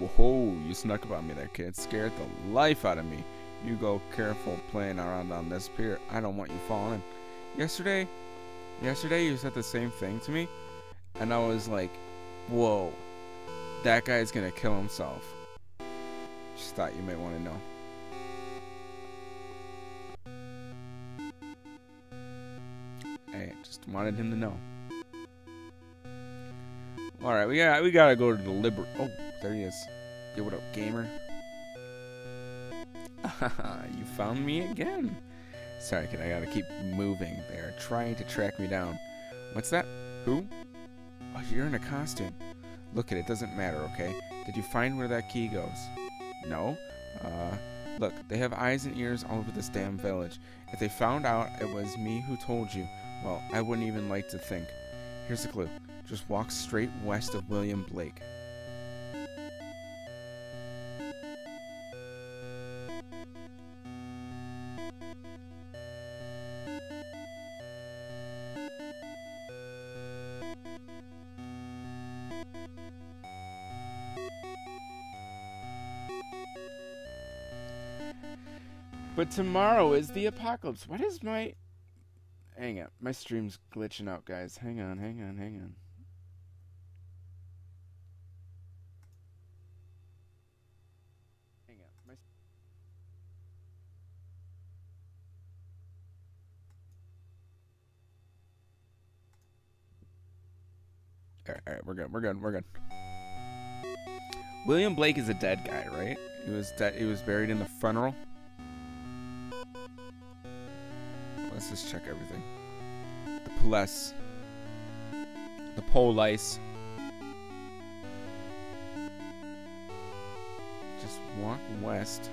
Whoa, you snuck up on me there, kid. Scared the life out of me. You go careful playing around on this pier. I don't want you falling. Yesterday, yesterday you said the same thing to me, and I was like, whoa, that guy's gonna kill himself. Just thought you might want to know. Hey, just wanted him to know. All right, we got we gotta go to the liber. Oh, there he is. Yo, what up, gamer? you found me again. Sorry, kid. I gotta keep moving. They're trying to track me down. What's that? Who? Oh, you're in a costume. Look at it. Doesn't matter, okay? Did you find where that key goes? No. Uh, look. They have eyes and ears all over this damn village. If they found out it was me who told you, well, I wouldn't even like to think. Here's the clue. Just walk straight west of William Blake. But tomorrow is the apocalypse. What is my... Hang on. My stream's glitching out, guys. Hang on, hang on, hang on. Hang on. My... Alright, alright, we're good, we're good, we're good. William Blake is a dead guy, right? He was dead. He was buried in the funeral. Let's just check everything. The police. The police. Just walk west.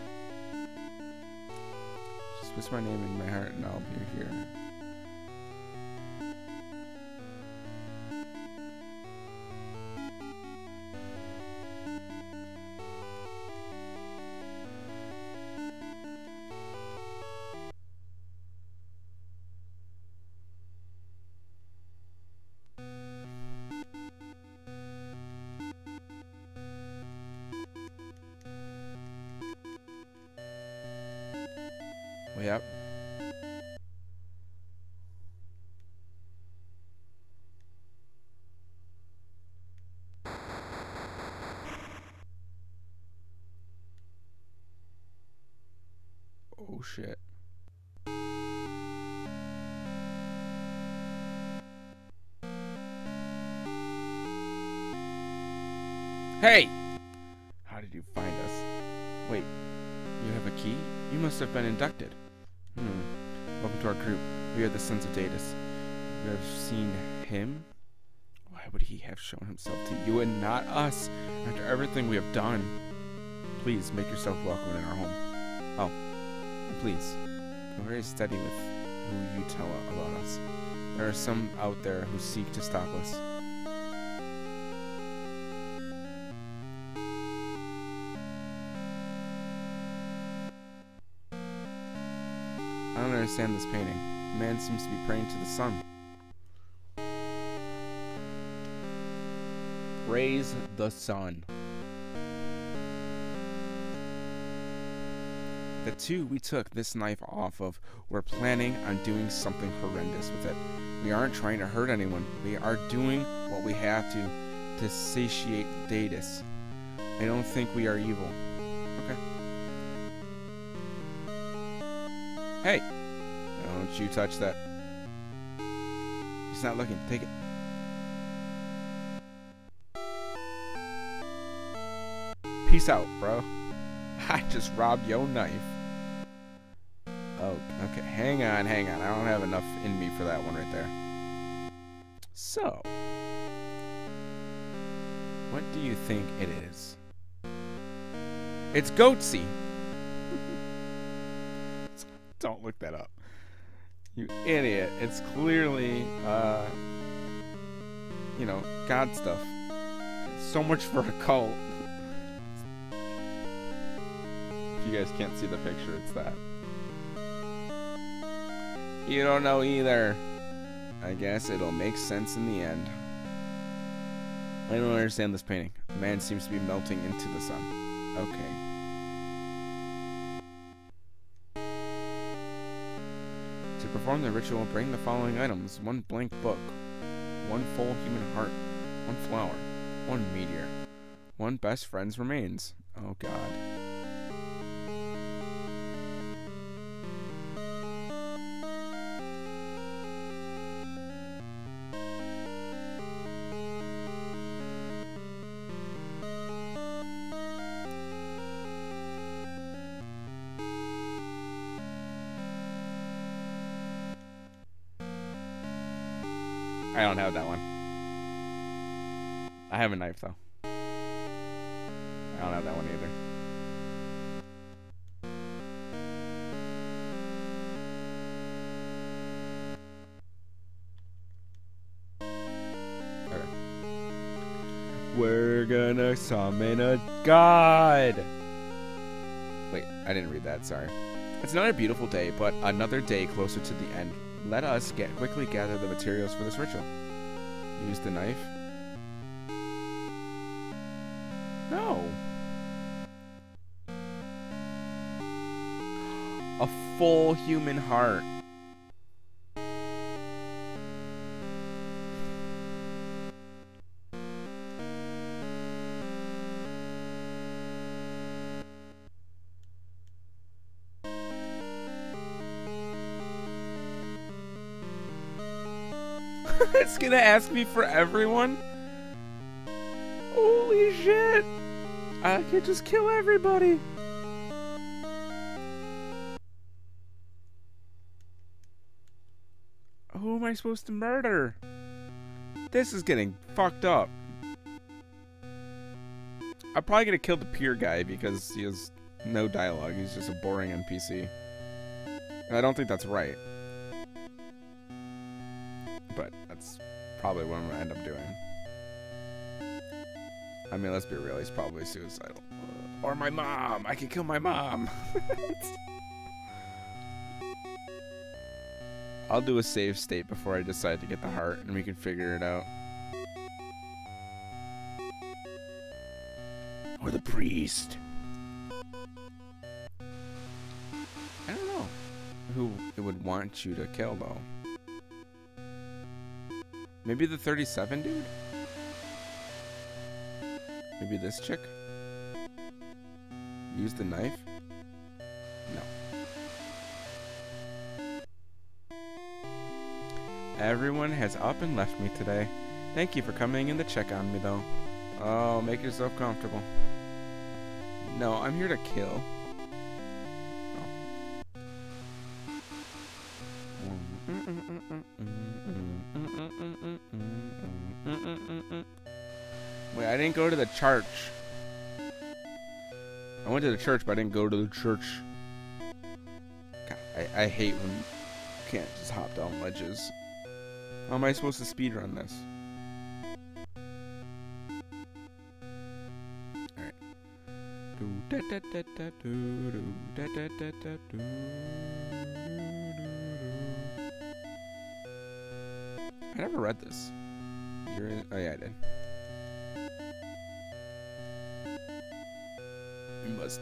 Just whisper my name in my heart and I'll be here. Us after everything we have done? Please make yourself welcome in our home. Oh, please, be very steady with who you tell about us. There are some out there who seek to stop us. I don't understand this painting. The man seems to be praying to the sun. Praise the sun. The two we took this knife off of were planning on doing something horrendous with it. We aren't trying to hurt anyone. We are doing what we have to to satiate Deadeus. I don't think we are evil. Okay. Hey! Don't you touch that. He's not looking. Take it. Peace out, bro. I just robbed your knife. Oh, okay. Hang on, hang on. I don't have enough in me for that one right there. So, what do you think it is? It's Goatse. don't look that up. You idiot. It's clearly, uh, you know, God stuff. So much for a cult. You guys can't see the picture, it's that. You don't know either. I guess it'll make sense in the end. I don't understand this painting. Man seems to be melting into the sun. Okay. To perform the ritual, bring the following items. One blank book. One full human heart. One flower. One meteor. One best friend's remains. Oh god. Have a knife though. I don't have that one either. We're gonna summon a god. Wait, I didn't read that, sorry. It's not a beautiful day, but another day closer to the end. Let us get quickly gather the materials for this ritual. Use the knife. Full human heart. it's gonna ask me for everyone? Holy shit! I could just kill everybody! I supposed to murder? This is getting fucked up. I'm probably gonna kill the peer guy because he has no dialogue. He's just a boring NPC. I don't think that's right. But that's probably what I'm gonna end up doing. I mean, let's be real, he's probably suicidal. Or my mom! I could kill my mom! I'll do a save state before I decide to get the heart, and we can figure it out. Or the priest. I don't know who it would want you to kill, though. Maybe the 37 dude? Maybe this chick? Use the knife? Everyone has up and left me today. Thank you for coming in to check on me, though. Oh, make yourself comfortable. No, I'm here to kill. Wait, I didn't go to the church. I went to the church, but I didn't go to the church. God, I, I hate when you can't just hop down ledges. How am I supposed to speedrun this? I never read this. In, oh yeah, I did. We must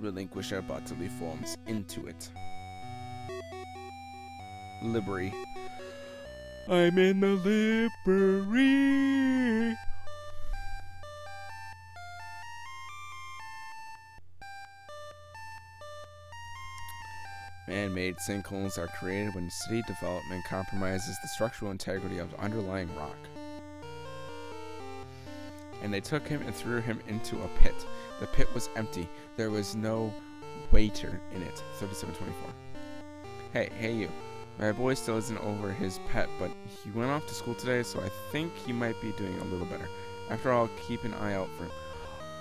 relinquish our bodily forms into it. Library. I'm in the library. Man-made sinkholes are created when city development compromises the structural integrity of the underlying rock. And they took him and threw him into a pit. The pit was empty. There was no waiter in it. 3724. Hey, hey you. My boy still isn't over his pet, but he went off to school today, so I think he might be doing a little better. After all, keep an eye out for him.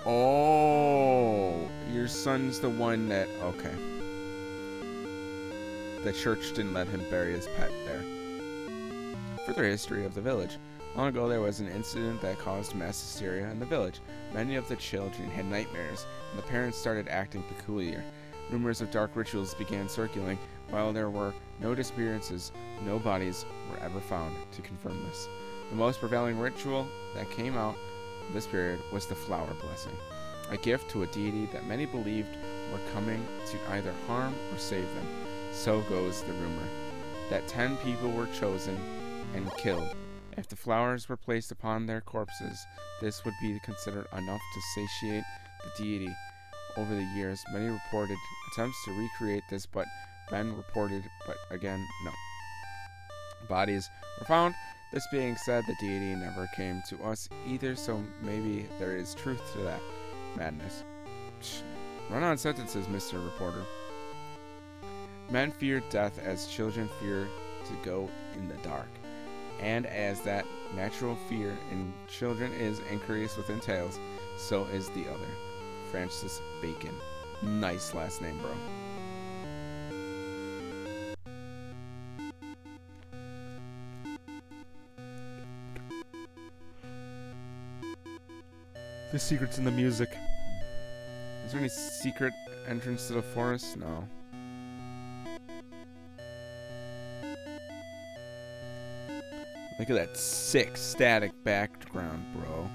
Oh, your son's the one that... Okay. The church didn't let him bury his pet there. Further history of the village. Long ago, there was an incident that caused mass hysteria in the village. Many of the children had nightmares, and the parents started acting peculiar. Rumors of dark rituals began circulating. While there were no disappearances, no bodies were ever found to confirm this. The most prevailing ritual that came out this period was the flower blessing, a gift to a deity that many believed were coming to either harm or save them. So goes the rumor that ten people were chosen and killed if the flowers were placed upon their corpses, this would be considered enough to satiate the deity. Over the years, many reported attempts to recreate this, but Ben reported, but again, no. Bodies were found. This being said, the deity never came to us either, so maybe there is truth to that madness. Run on sentences, Mr. Reporter. Men fear death as children fear to go in the dark and as that natural fear in children is increased with entails, so is the other. Francis Bacon. Nice last name, bro. The secret's in the music. Is there any secret entrance to the forest? No. Look at that sick static background, bro.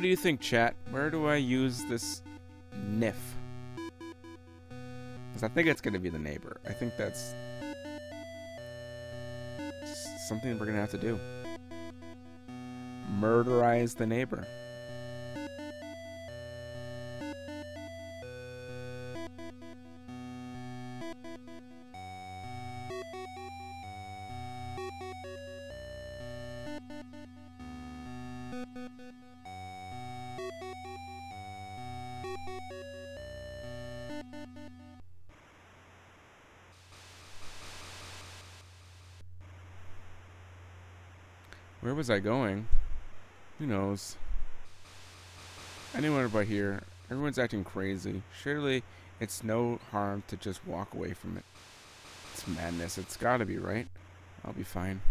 What do you think, chat? Where do I use this NIF? Because I think it's going to be the neighbor. I think that's something we're going to have to do. Murderize the neighbor. Was I going? Who knows? Anywhere but here. Everyone's acting crazy. Surely it's no harm to just walk away from it. It's madness. It's gotta be, right? I'll be fine.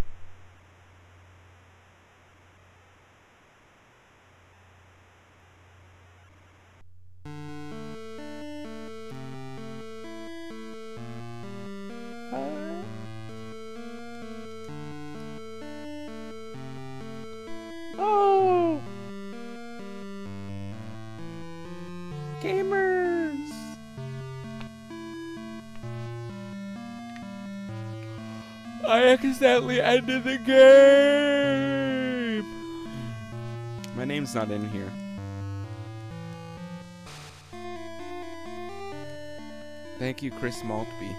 Accidentally ended the game. My name's not in here. Thank you, Chris Maltby.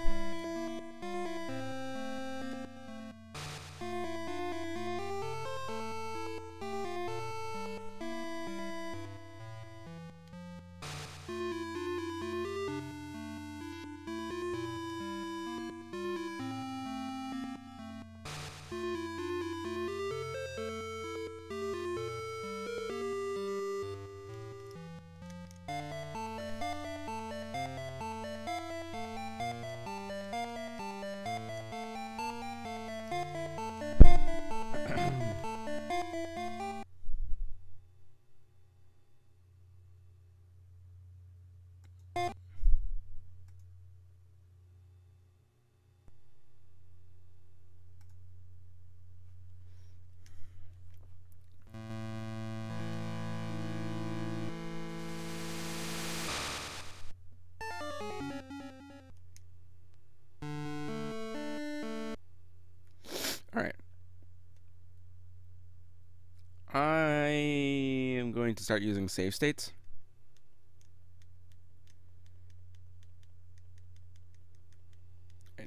Start using save states.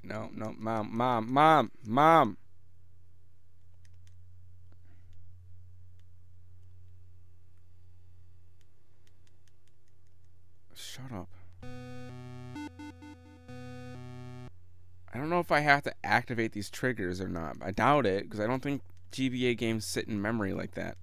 No, no, mom, mom, mom, mom. Shut up. I don't know if I have to activate these triggers or not. I doubt it, because I don't think GBA games sit in memory like that.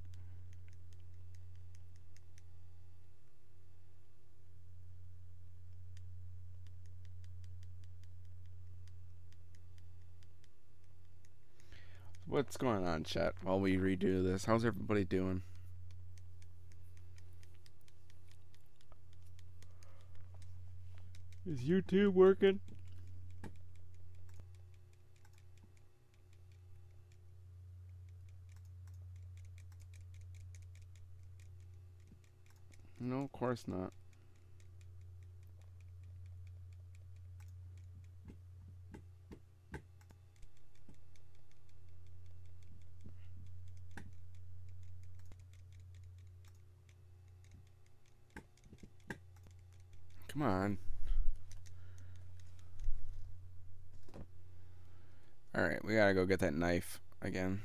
What's going on, chat, while we redo this? How's everybody doing? Is YouTube working? No, of course not. Come on. Alright, we gotta go get that knife again.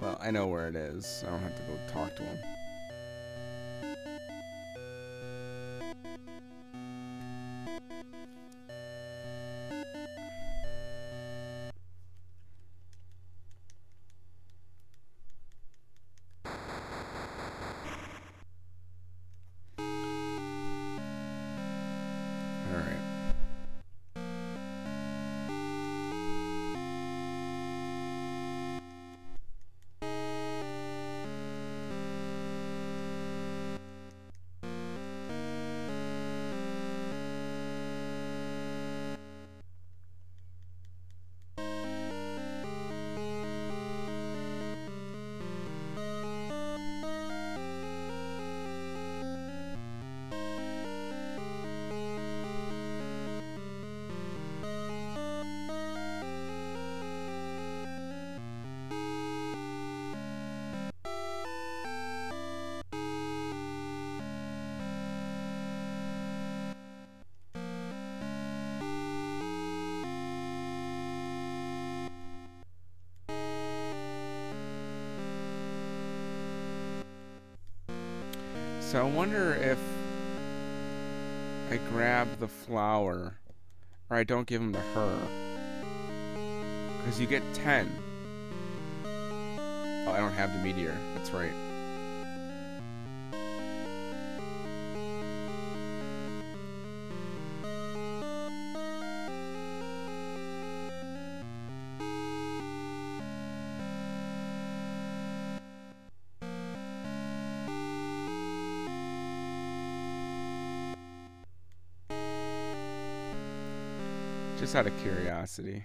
Well, I know where it is, I don't have to go talk to him. So I wonder if I grab the flower, or I don't give them to her. Because you get 10. Oh, I don't have the meteor. That's right. Out of curiosity.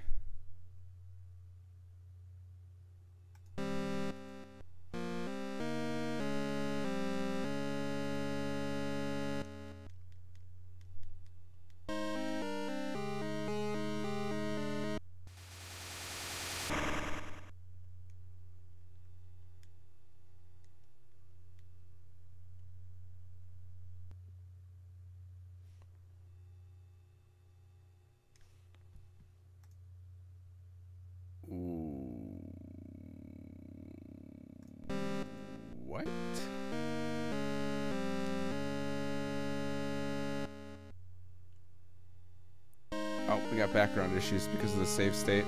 We got background issues because of the save state.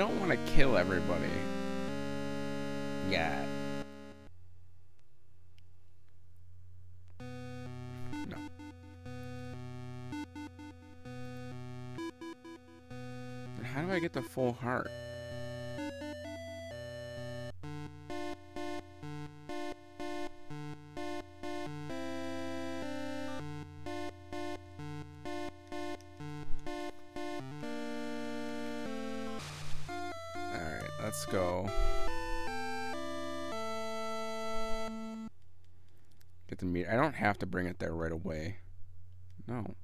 Don't want to kill everybody. Yet. No. How do I get the full heart? Bring it there right away. No.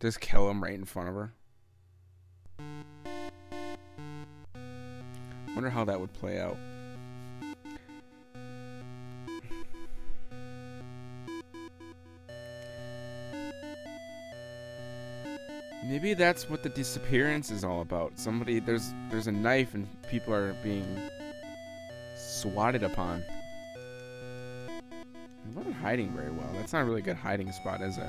Just kill him right in front of her. Wonder how that would play out. Maybe that's what the disappearance is all about. Somebody there's there's a knife and people are being swatted upon. It wasn't hiding very well. That's not a really good hiding spot, is it?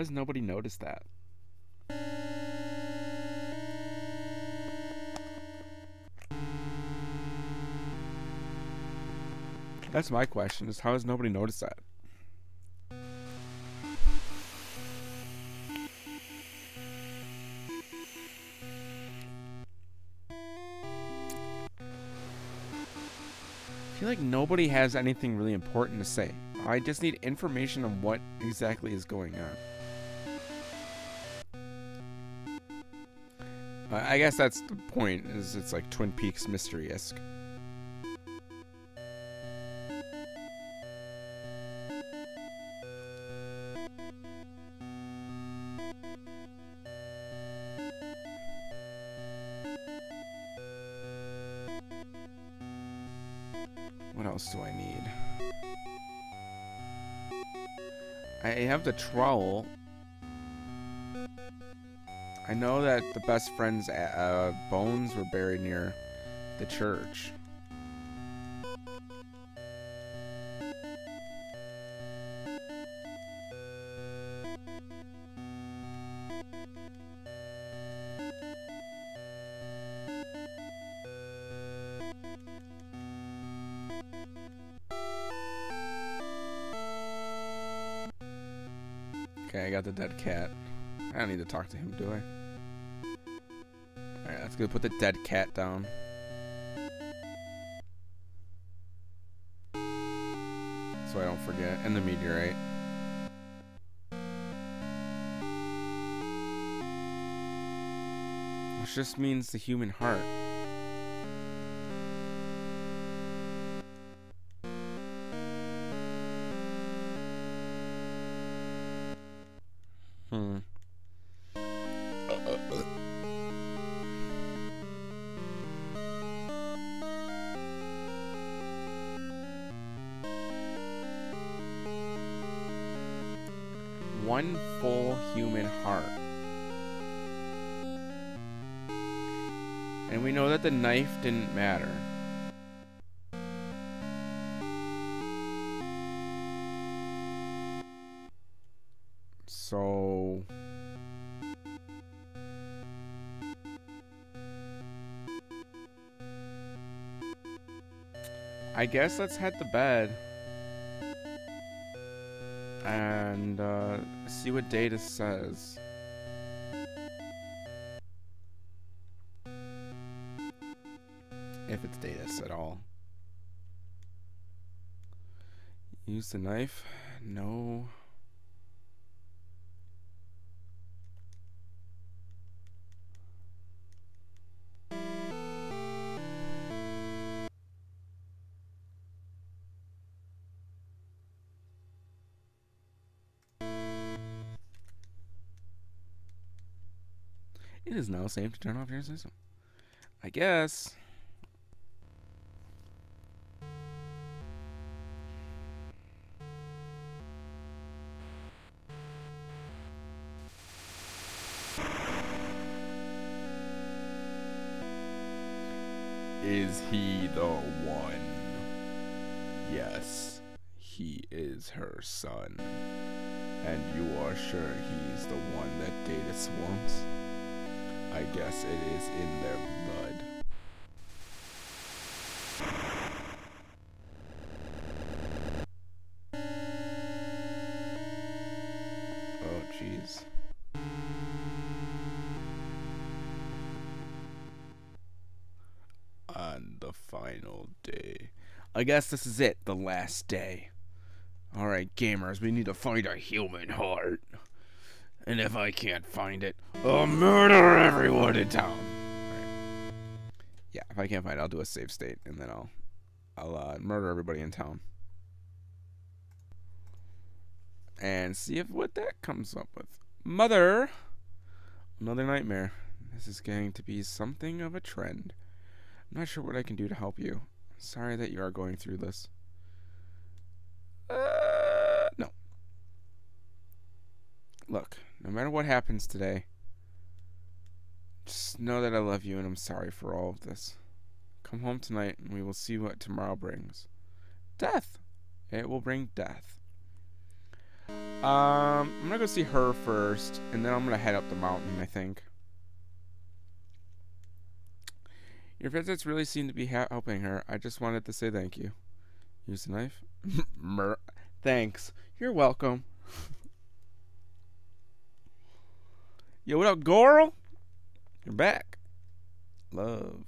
Has nobody noticed that? That's my question: Is how has nobody noticed that? I feel like nobody has anything really important to say. I just need information on what exactly is going on. I guess that's the point. Is it's like Twin Peaks mystery esque. What else do I need? I have the trowel. I know that the best friend's uh, bones were buried near the church. Okay, I got the dead cat. I don't need to talk to him, do I? Alright, let's go put the dead cat down. So I don't forget. And the meteorite. Which just means the human heart. That the knife didn't matter. So... I guess let's head to bed. And uh, see what data says. Use the knife. No. It is now safe to turn off your system. I guess. Her son. And you are sure he's the one that Deadeus wants? I guess it is in their blood. Oh, jeez. On the final day. I guess this is it, the last day. Alright, gamers, we need to find a human heart. And if I can't find it, I'll murder everyone in town. Right. Yeah, if I can't find it, I'll do a save state, and then I'll, I'll uh, murder everybody in town. And see if what that comes up with. Mother! Another nightmare. This is going to be something of a trend. I'm not sure what I can do to help you. Sorry that you are going through this. Uh, no. Look, no matter what happens today, just know that I love you and I'm sorry for all of this. Come home tonight and we will see what tomorrow brings. Death. It will bring death. Um, I'm gonna go see her first, and then I'm gonna head up the mountain, I think. Your visits really seem to be helping her. I just wanted to say thank you. Use the knife. Thanks. You're welcome. Yo, what up, girl? You're back. Love.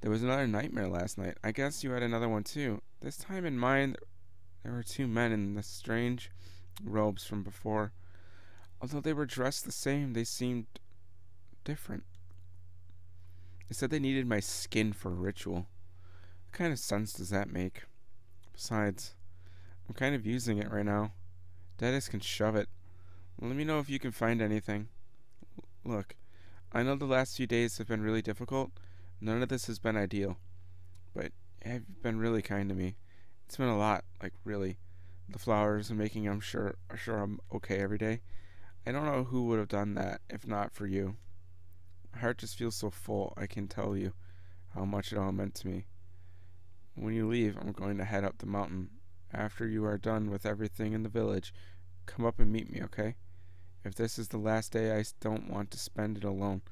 There was another nightmare last night. I guess you had another one too. This time in mine, there were two men in the strange robes from before. Although they were dressed the same, they seemed different. They said they needed my skin for a ritual. What kind of sense does that make? Besides, I'm kind of using it right now. Dennis can shove it. Let me know if you can find anything. Look, I know the last few days have been really difficult. None of this has been ideal. But you've been really kind to me. It's been a lot, like really. The flowers and making I'm sure sure I'm okay every day. I don't know who would have done that if not for you. My heart just feels so full, I can tell you how much it all meant to me. When you leave, I'm going to head up the mountain. After you are done with everything in the village, come up and meet me, okay? If this is the last day, I don't want to spend it alone.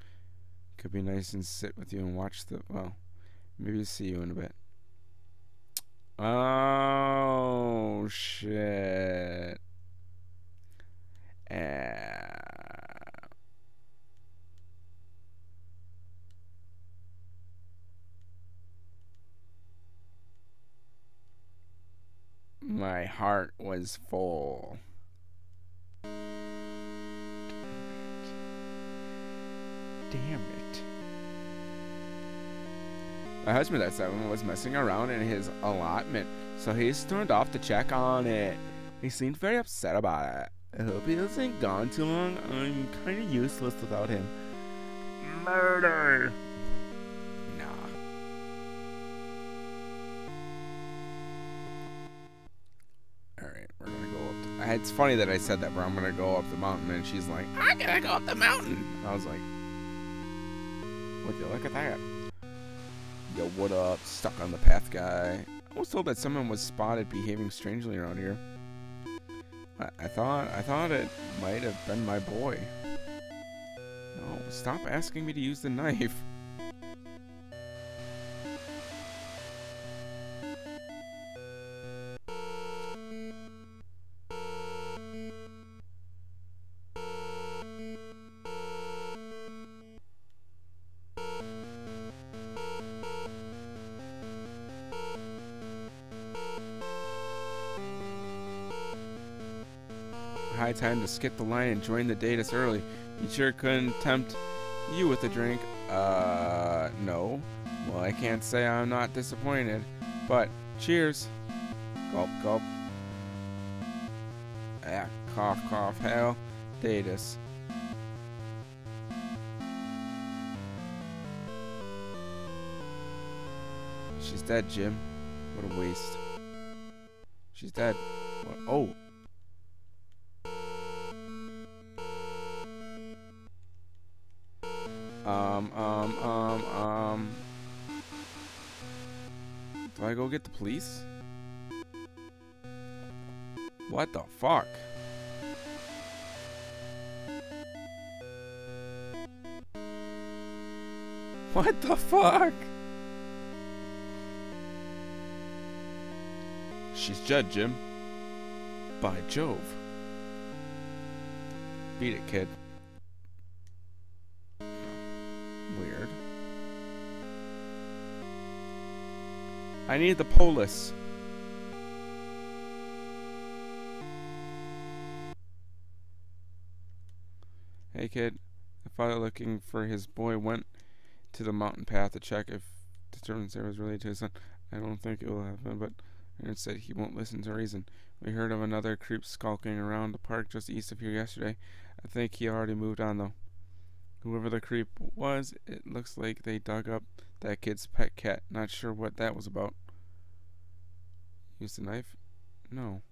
Could be nice and sit with you and watch the, well, maybe see you in a bit. Oh, shit. Uh, my heart was full. Damn it. My husband at 7 was messing around in his allotment, so he's turned off to check on it. He seemed very upset about it. I hope he hasn't gone too long. I'm kinda useless without him. Murder! Nah. Alright, we're gonna go up to it's funny that I said that, but I'm gonna go up the mountain, and she's like, "I'm gonna go up the mountain." I was like, "Would you look at that?" Yo, what up? Stuck on the path, guy. I was told that someone was spotted behaving strangely around here. I, I thought, I thought it might have been my boy. No, stop asking me to use the knife. Time to skip the line and join the date early. You sure couldn't tempt you with a drink? Uh, no. Well, I can't say I'm not disappointed, but cheers. Gulp, gulp. Ah, cough, cough, hell. Deadeus. She's dead, Jim. What a waste. She's dead. What? Oh. Um, um, um, um. Do I go get the police? What the fuck? What the fuck? She's dead, Jim. By Jove. Beat it, kid. I need the polis. Hey kid, the father looking for his boy went to the mountain path to check if determines there was related to his son. I don't think it will happen, but Aaron said he won't listen to reason. We heard of another creep skulking around the park just east of here yesterday. I think he already moved on though. Whoever the creep was, it looks like they dug up that kid's pet cat. Not sure what that was about. Used the knife? No.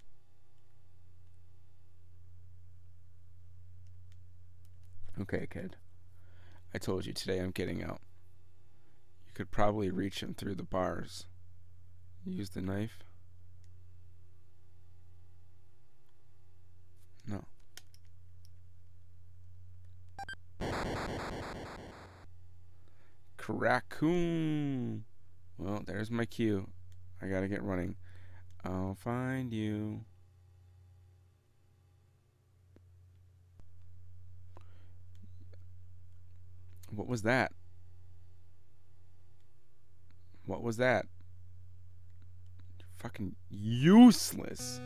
Okay, kid. I told you today I'm getting out. You could probably reach him through the bars. Use the knife? No. Raccoon. Well, there's my cue. I gotta get running. I'll find you. What was that? What was that? fucking useless.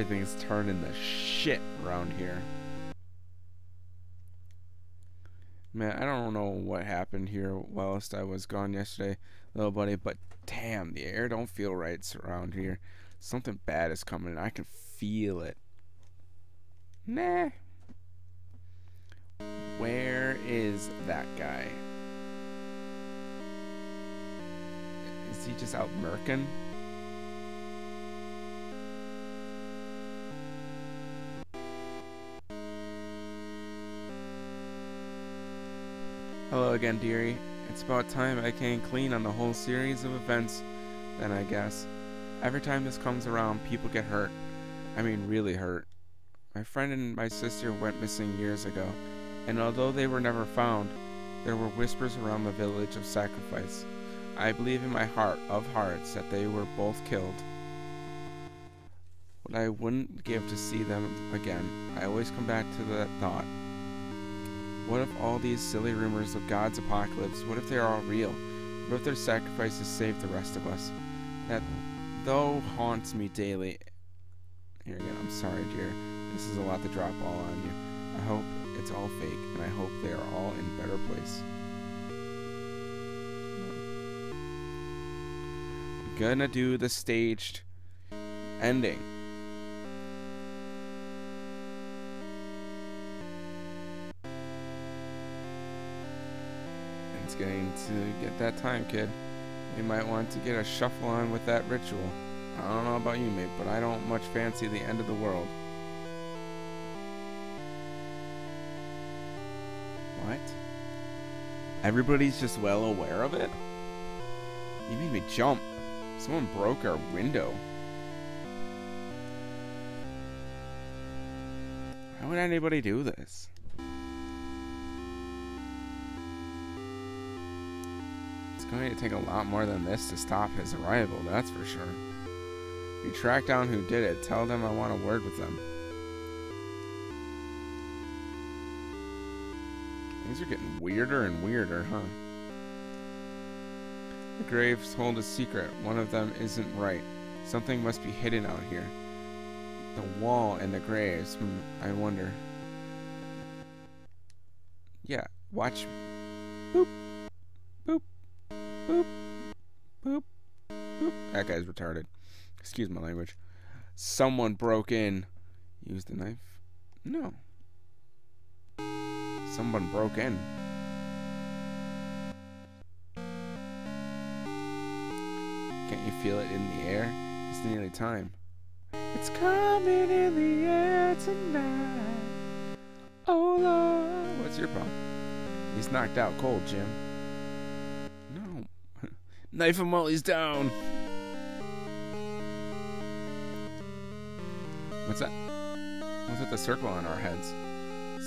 Everything's turning the shit around here. Man, I don't know what happened here whilst I was gone yesterday, little buddy, but damn, the air don't feel right around here. Something bad is coming, and I can feel it. Nah. Where is that guy? Is he just out murking? Hello again, dearie. It's about time I came clean on the whole series of events, then I guess. Every time this comes around, people get hurt. I mean, really hurt. My friend and my sister went missing years ago, and although they were never found, there were whispers around the village of sacrifice. I believe in my heart of hearts that they were both killed. What I wouldn't give to see them again, I always come back to that thought. What if all these silly rumors of God's apocalypse, what if they're all real? What if their sacrifices saved the rest of us? That, though, haunts me daily. Here again, I'm sorry, dear. This is a lot to drop all on you. I hope it's all fake, and I hope they are all in better place. I'm gonna do the staged ending. To get that time, kid. You might want to get a shuffle on with that ritual. I don't know about you, mate, but I don't much fancy the end of the world. What? Everybody's just well aware of it? You made me jump. Someone broke our window. Why would anybody do this? Going to take a lot more than this to stop his arrival, that's for sure. If you track down who did it, tell them I want a word with them. Things are getting weirder and weirder, huh? The graves hold a secret. One of them isn't right. Something must be hidden out here. The wall and the graves. Hmm, I wonder. Yeah, watch. Boop. Boop. Boop. Boop. That guy's retarded. Excuse my language. Someone broke in. Used a knife? No. Someone broke in. Can't you feel it in the air? It's nearly time. It's coming in the air tonight. Oh Lord. What's your problem? He's knocked out cold, Jim. Knife him while he's down. What's that? What's with the circle on our heads?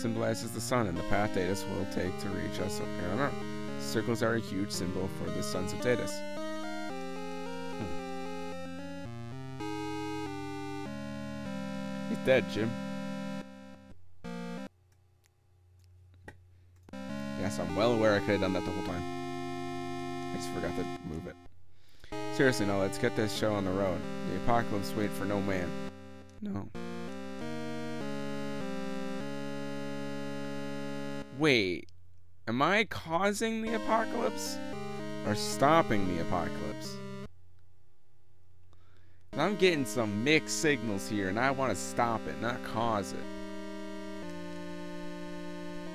Symbolizes the sun and the path Deadeus will take to reach us here on Earth. Circles are a huge symbol for the sons of Deadeus. Hmm. He's dead, Jim. Yes, I'm well aware I could have done that the whole time. I just forgot to move it. Seriously, no, let's get this show on the road. The apocalypse wait for no man. No. Wait, am I causing the apocalypse? Or stopping the apocalypse? I'm getting some mixed signals here, and I want to stop it, not cause it.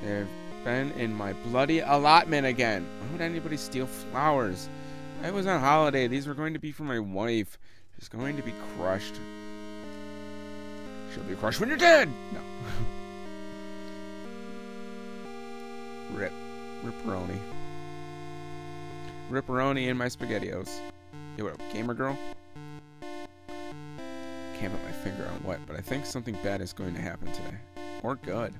They've in my bloody allotment again. Why would anybody steal flowers? I was on holiday. These were going to be for my wife. She's going to be crushed. She'll be crushed when you're dead! No. Rip. Ripperoni. Ripperoni in my SpaghettiOs. Yo, what up, gamer girl? can't put my finger on what, but I think something bad is going to happen today. Or good.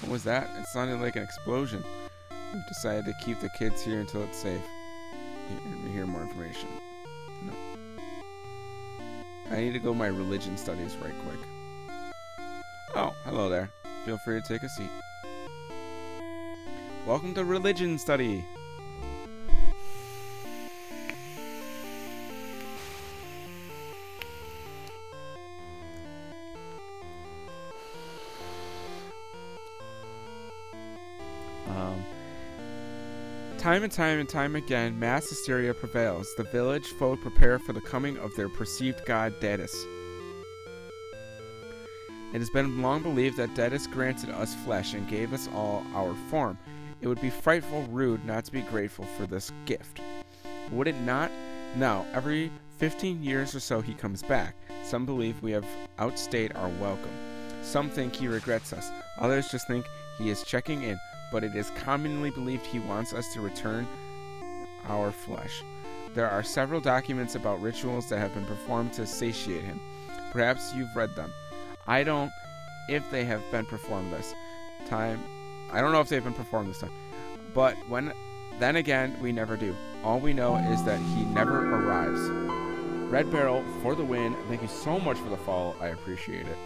What was that? It sounded like an explosion. We've decided to keep the kids here until it's safe. We hear more information. No. I need to go my religion studies right quick. Oh, hello there. Feel free to take a seat. Welcome to religion study. Time and time and time again, mass hysteria prevails. The village folk prepare for the coming of their perceived god, Deadeus. It has been long believed that Deadeus granted us flesh and gave us all our form. It would be frightful rude not to be grateful for this gift. Would it not? Now, every 15 years or so he comes back. Some believe we have outstayed our welcome. Some think he regrets us. Others just think he is checking in but it is commonly believed he wants us to return our flesh. There are several documents about rituals that have been performed to satiate him. Perhaps you've read them. I don't if they have been performed this time. I don't know if they've been performed this time. But when then again, we never do. All we know is that he never arrives. Red Barrel for the win. Thank you so much for the follow. I appreciate it.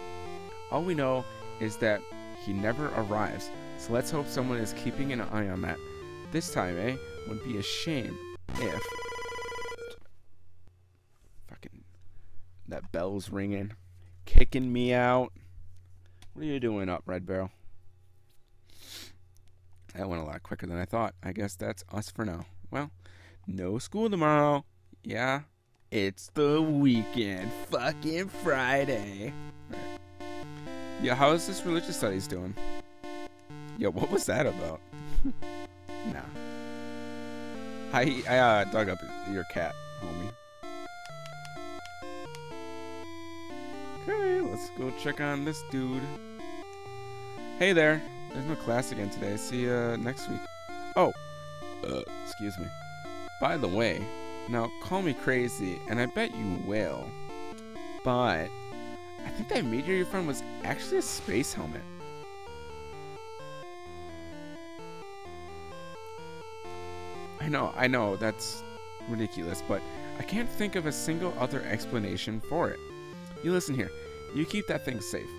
All we know is that he never arrives. So let's hope someone is keeping an eye on that. This time, eh? Would be a shame if... Fucking... That bell's ringing. Kicking me out. What are you doing up, Red Barrel? That went a lot quicker than I thought. I guess that's us for now. Well, no school tomorrow. Yeah, it's the weekend. Fucking Friday. Right. Yeah, how is this religious studies doing? Yo, what was that about? nah. I, I uh, dug up your cat, homie. Okay, let's go check on this dude. Hey there. There's no class again today. See you next week. Oh. Uh, excuse me. By the way, now call me crazy, and I bet you will. But I think that meteor you found was actually a space helmet. I know, I know, that's ridiculous, but I can't think of a single other explanation for it. You listen here. You keep that thing safe.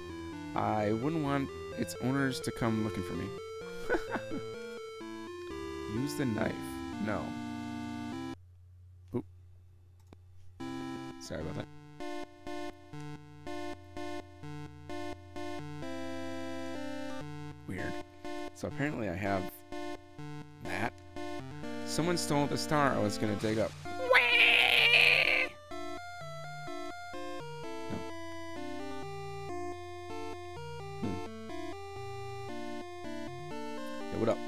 I wouldn't want its owners to come looking for me. Use the knife. No. Oop. Sorry about that. Weird. So apparently I have that. Someone stole the star I was gonna dig up. Hmm. what up?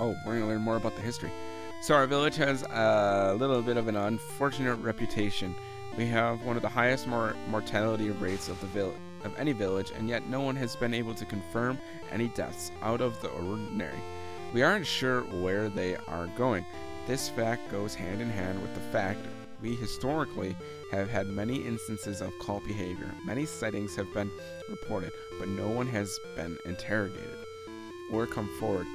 Oh, we're gonna learn more about the history. So our village has a little bit of an unfortunate reputation. We have one of the highest mor mortality rates of the village of any village, and yet no one has been able to confirm any deaths out of the ordinary. We aren't sure where they are going. This fact goes hand in hand with the fact we historically have had many instances of cult behavior. Many sightings have been reported, but no one has been interrogated or come forward.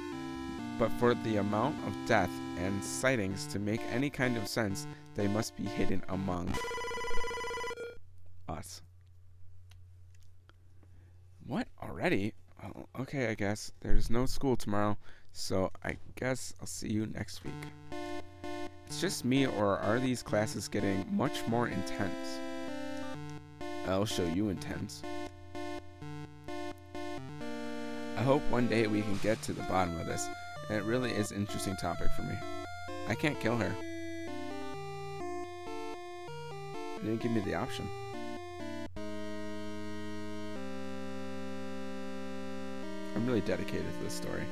But for the amount of death and sightings to make any kind of sense, they must be hidden among us. What? Already? Oh, okay, I guess. There's no school tomorrow, so I guess I'll see you next week. It's just me, or are these classes getting much more intense? I'll show you intense. I hope one day we can get to the bottom of this. And it really is an interesting topic for me. I can't kill her. They didn't give me the option. I'm really dedicated to this story.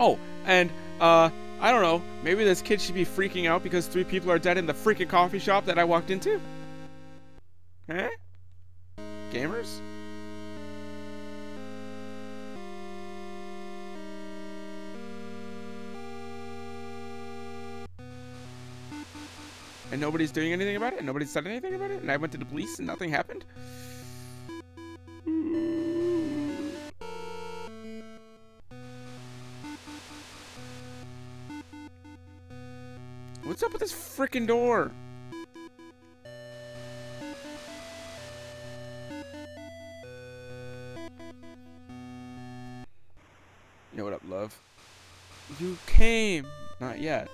Oh, and uh, I don't know. Maybe this kid should be freaking out because three people are dead in the freaking coffee shop that I walked into. Huh? Gamers? And nobody's doing anything about it? Nobody said anything about it? And I went to the police and nothing happened? What's up with this freaking door? You know what up, love? You came! Not yet.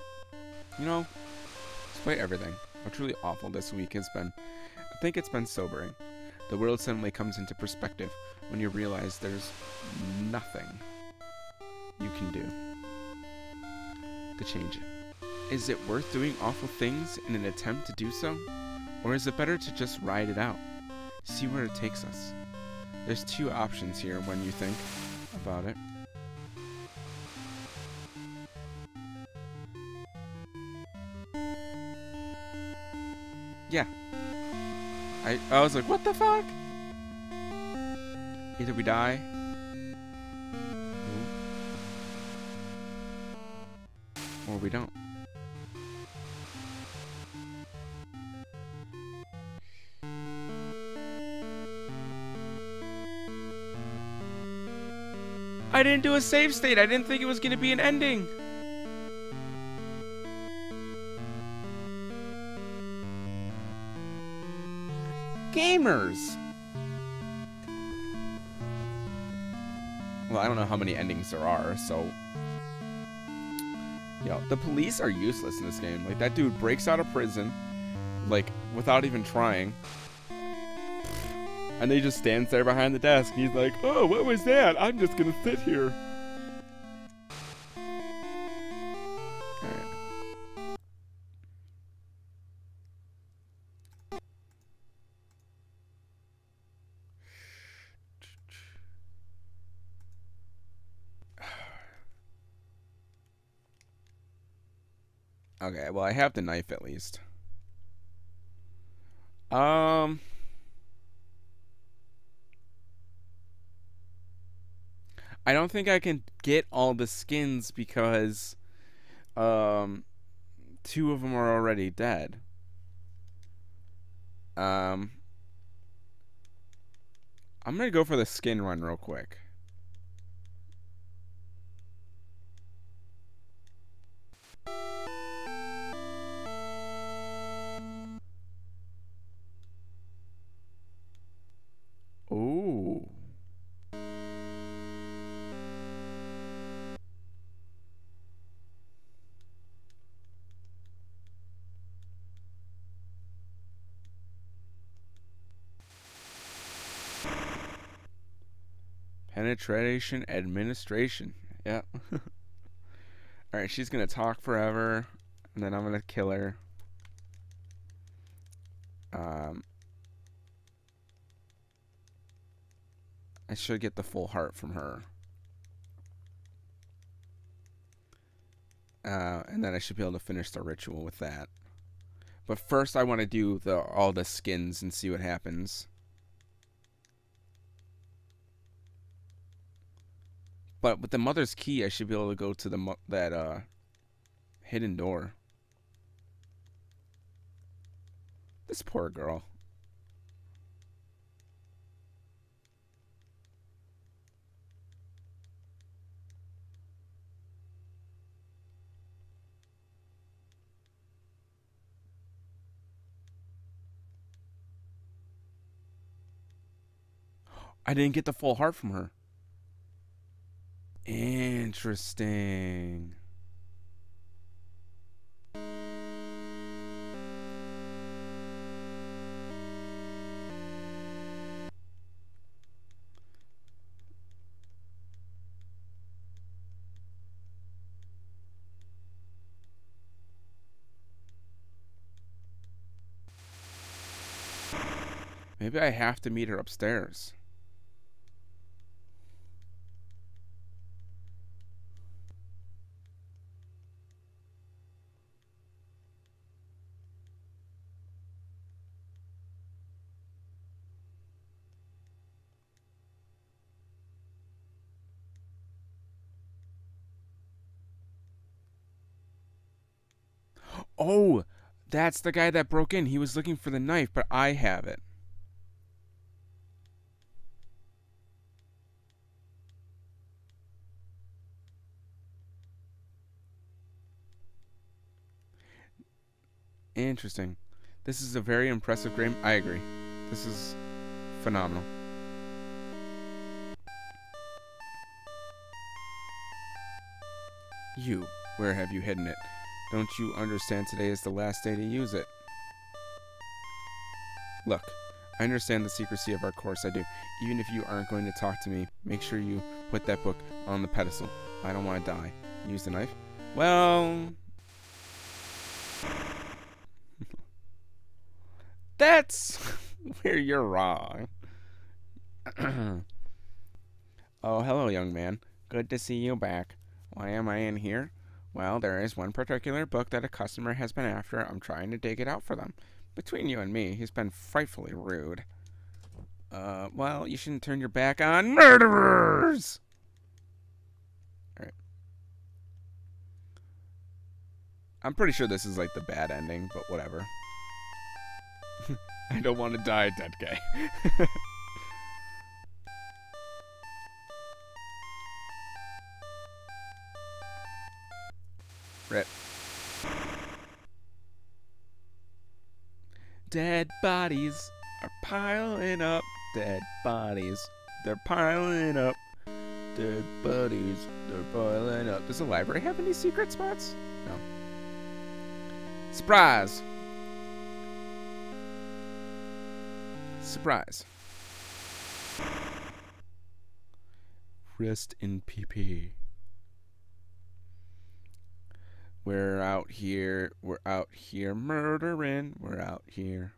You know, despite everything, how truly awful this week has been, I think it's been sobering. The world suddenly comes into perspective when you realize there's nothing you can do to change it. Is it worth doing awful things in an attempt to do so? Or is it better to just ride it out? See where it takes us? There's two options here when you think about it. Yeah. I, I was like, what the fuck? Either we die or we don't. I didn't do a save state. I didn't think it was going to be an ending. Gamers. Well, I don't know how many endings there are, so... Yo, the police are useless in this game. Like, that dude breaks out of prison, like, without even trying. And he just stands there behind the desk. And he's like, oh, what was that? I'm just going to sit here. Okay, well, I have the knife at least. Um. I don't think I can get all the skins because um two of them are already dead. Um I'm going to go for the skin run real quick. Penetration administration. Yeah. Alright, she's gonna talk forever, and then I'm gonna kill her. Um, I should get the full heart from her. Uh, and then I should be able to finish the ritual with that. But first, I want to do the all the skins and see what happens. But with the mother's key, I should be able to go to the that uh hidden door. This poor girl. I didn't get the full heart from her. Interesting. Maybe I have to meet her upstairs. Oh, that's the guy that broke in. He was looking for the knife, but I have it. Interesting. This is a very impressive game. I agree. This is phenomenal. You, where have you hidden it? Don't you understand today is the last day to use it? Look, I understand the secrecy of our course, I do. Even if you aren't going to talk to me, make sure you put that book on the pedestal. I don't want to die. Use the knife? Well... That's where you're wrong. oh, hello, young man. Good to see you back. Why am I in here? Well, there is one particular book that a customer has been after. I'm trying to dig it out for them. Between you and me, he's been frightfully rude. Uh, well, you shouldn't turn your back on murderers! Alright. I'm pretty sure this is like the bad ending, but whatever. I don't want to die, dead guy. Dead bodies are piling up. Dead bodies, they're piling up. Dead bodies, they're piling up. Does the library have any secret spots? No. Surprise! Surprise. Rest in PP. We're out here. We're out here murdering. We're out here.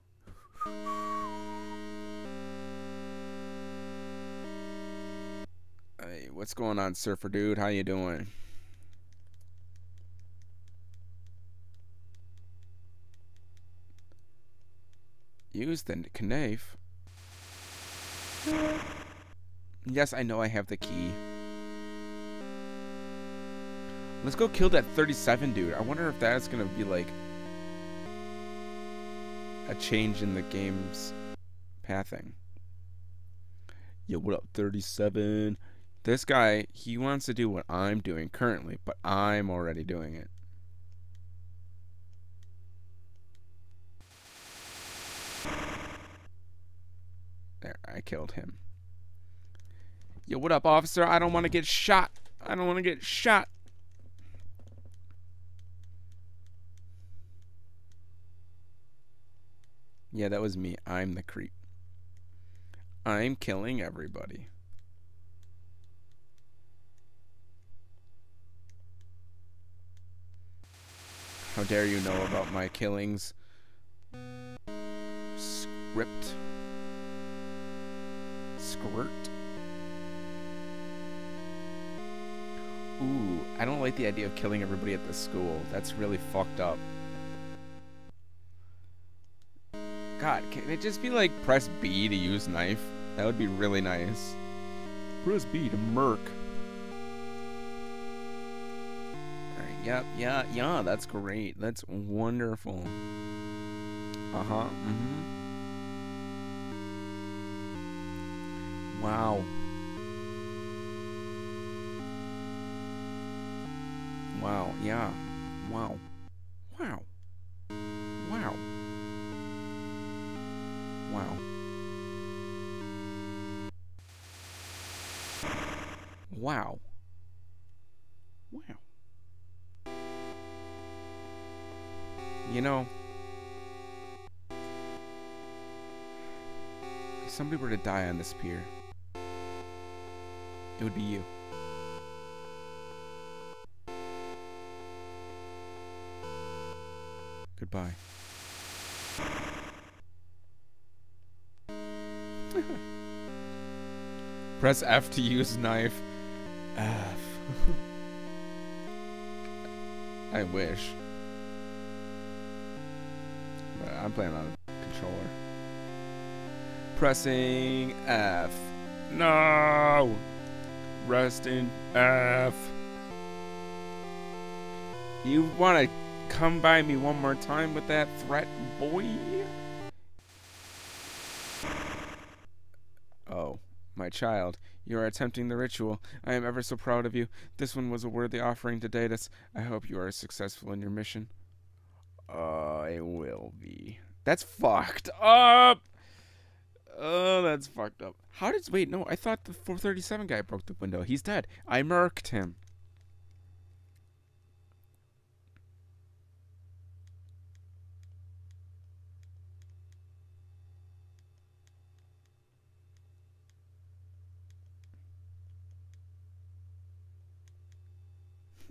Hey, what's going on, surfer dude? How you doing? Use the knife. Yes, I know I have the key. Let's go kill that 37 dude. I wonder if that's gonna be like a change in the game's pathing. Yo, what up, 37? This guy, he wants to do what I'm doing currently, but I'm already doing it. There, I killed him. Yo, what up, officer? I don't want to get shot. I don't want to get shot. Yeah, that was me. I'm the creep. I'm killing everybody. How dare you know about my killings? Script. Squirt. Ooh, I don't like the idea of killing everybody at the school. That's really fucked up. God, can it just be like press B to use knife? That would be really nice. Press B to murk. Alright, yep, yeah, yeah, that's great. That's wonderful. Uh-huh, mm-hmm. Wow. Wow, yeah. Somebody were to die on this pier, it would be you. Goodbye. Press F to use knife. F. I wish. But I'm playing on. Pressing F. No! Resting F. You want to come by me one more time with that threat, boy? Oh, my child, you are attempting the ritual. I am ever so proud of you. This one was a worthy offering to Deadeus. I hope you are successful in your mission. I will be. That's fucked up. Oh, that's fucked up. How did wait? No, I thought the 437 guy broke the window. He's dead. I murked him.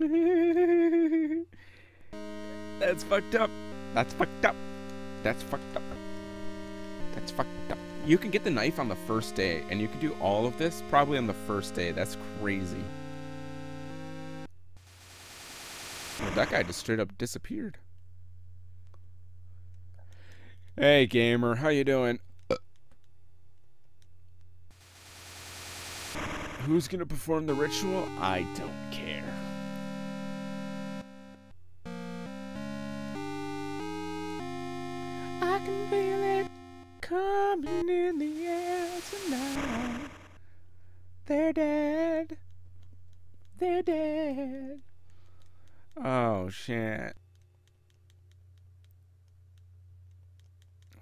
That's fucked up. That's fucked up. That's fucked up. That's fucked up. You can get the knife on the first day, and you can do all of this probably on the first day. That's crazy. Well, that guy just straight up disappeared. Hey, gamer. How you doing? Who's gonna perform the ritual? I don't care. I can feel it coming in the air tonight. They're dead. They're dead. Oh, shit.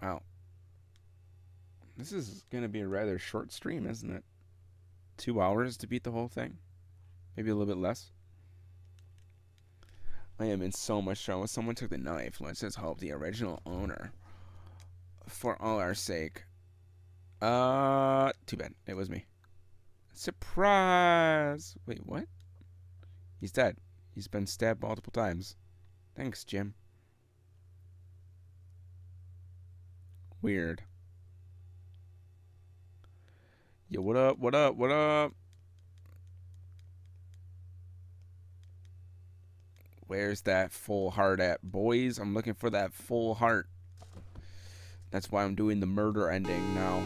Wow. This is going to be a rather short stream, isn't it? Two hours to beat the whole thing? Maybe a little bit less? I am in so much trouble. Someone took the knife. Let's just hope the original owner for all our sake. Uh, too bad. It was me. Surprise! Wait, what? He's dead. He's been stabbed multiple times. Thanks, Jim. Weird. Yo, what up? What up? What up? Where's that full heart at, boys? I'm looking for that full heart. That's why I'm doing the murder ending now.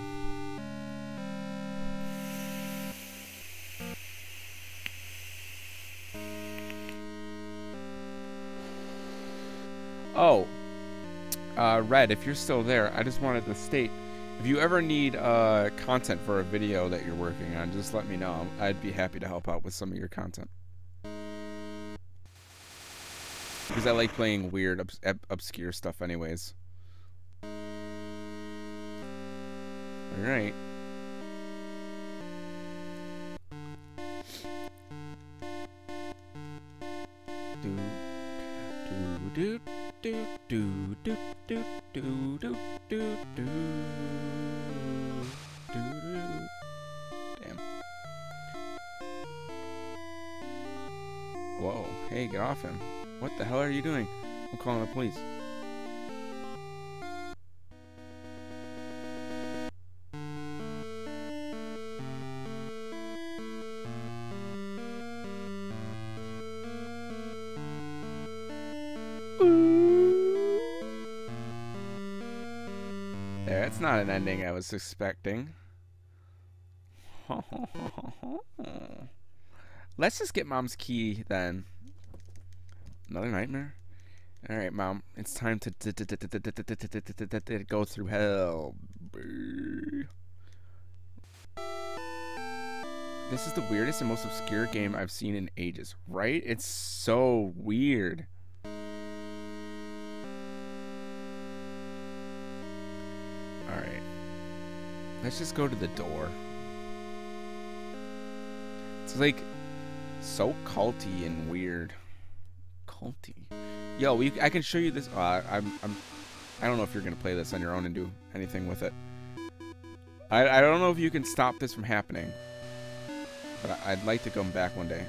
Oh, uh, Red, if you're still there, I just wanted to state, if you ever need uh, content for a video that you're working on, just let me know. I'd be happy to help out with some of your content. Because I like playing weird, obs obscure stuff anyways. Alright. Do, do, do, do, do, do, do, do, do, do, do. Damn. Whoa. Hey, get off him. What the hell are you doing? I'm calling the police. Not an ending I was expecting. Let's just get mom's key then. Another nightmare? Alright, Mom. It's time to go through hell. This is the weirdest and most obscure game I've seen in ages, right? It's so weird. Let's just go to the door. It's like so culty and weird culty. Yo, we, I can show you this. Uh, I'm, I'm, I don't know if you're gonna play this on your own and do anything with it. I, I don't know if you can stop this from happening, but I, I'd like to come back one day.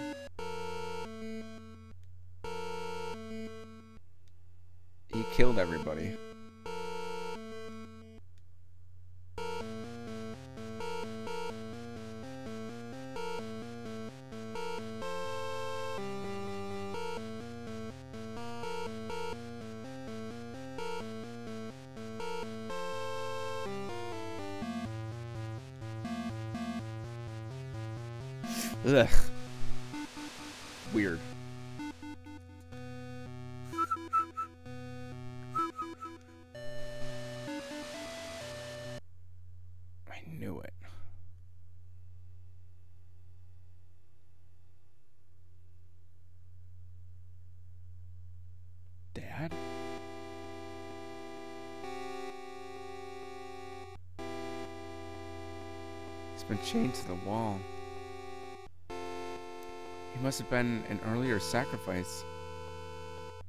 Must have been an earlier sacrifice.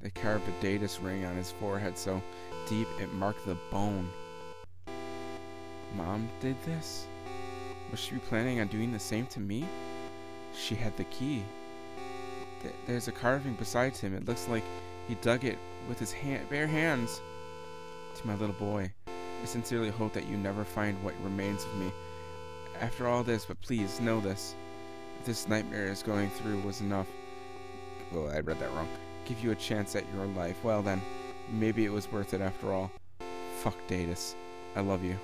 They carved a Deadeus ring on his forehead so deep it marked the bone. Mom did this? Was she planning on doing the same to me? She had the key. Th there's a carving beside him. It looks like he dug it with his hand bare hands. To my little boy, I sincerely hope that you never find what remains of me. After all this, but please know this this nightmare is going through was enough. Well, I read that wrong. Give you a chance at your life. Well then, maybe it was worth it after all. Fuck Deadeus. I love you.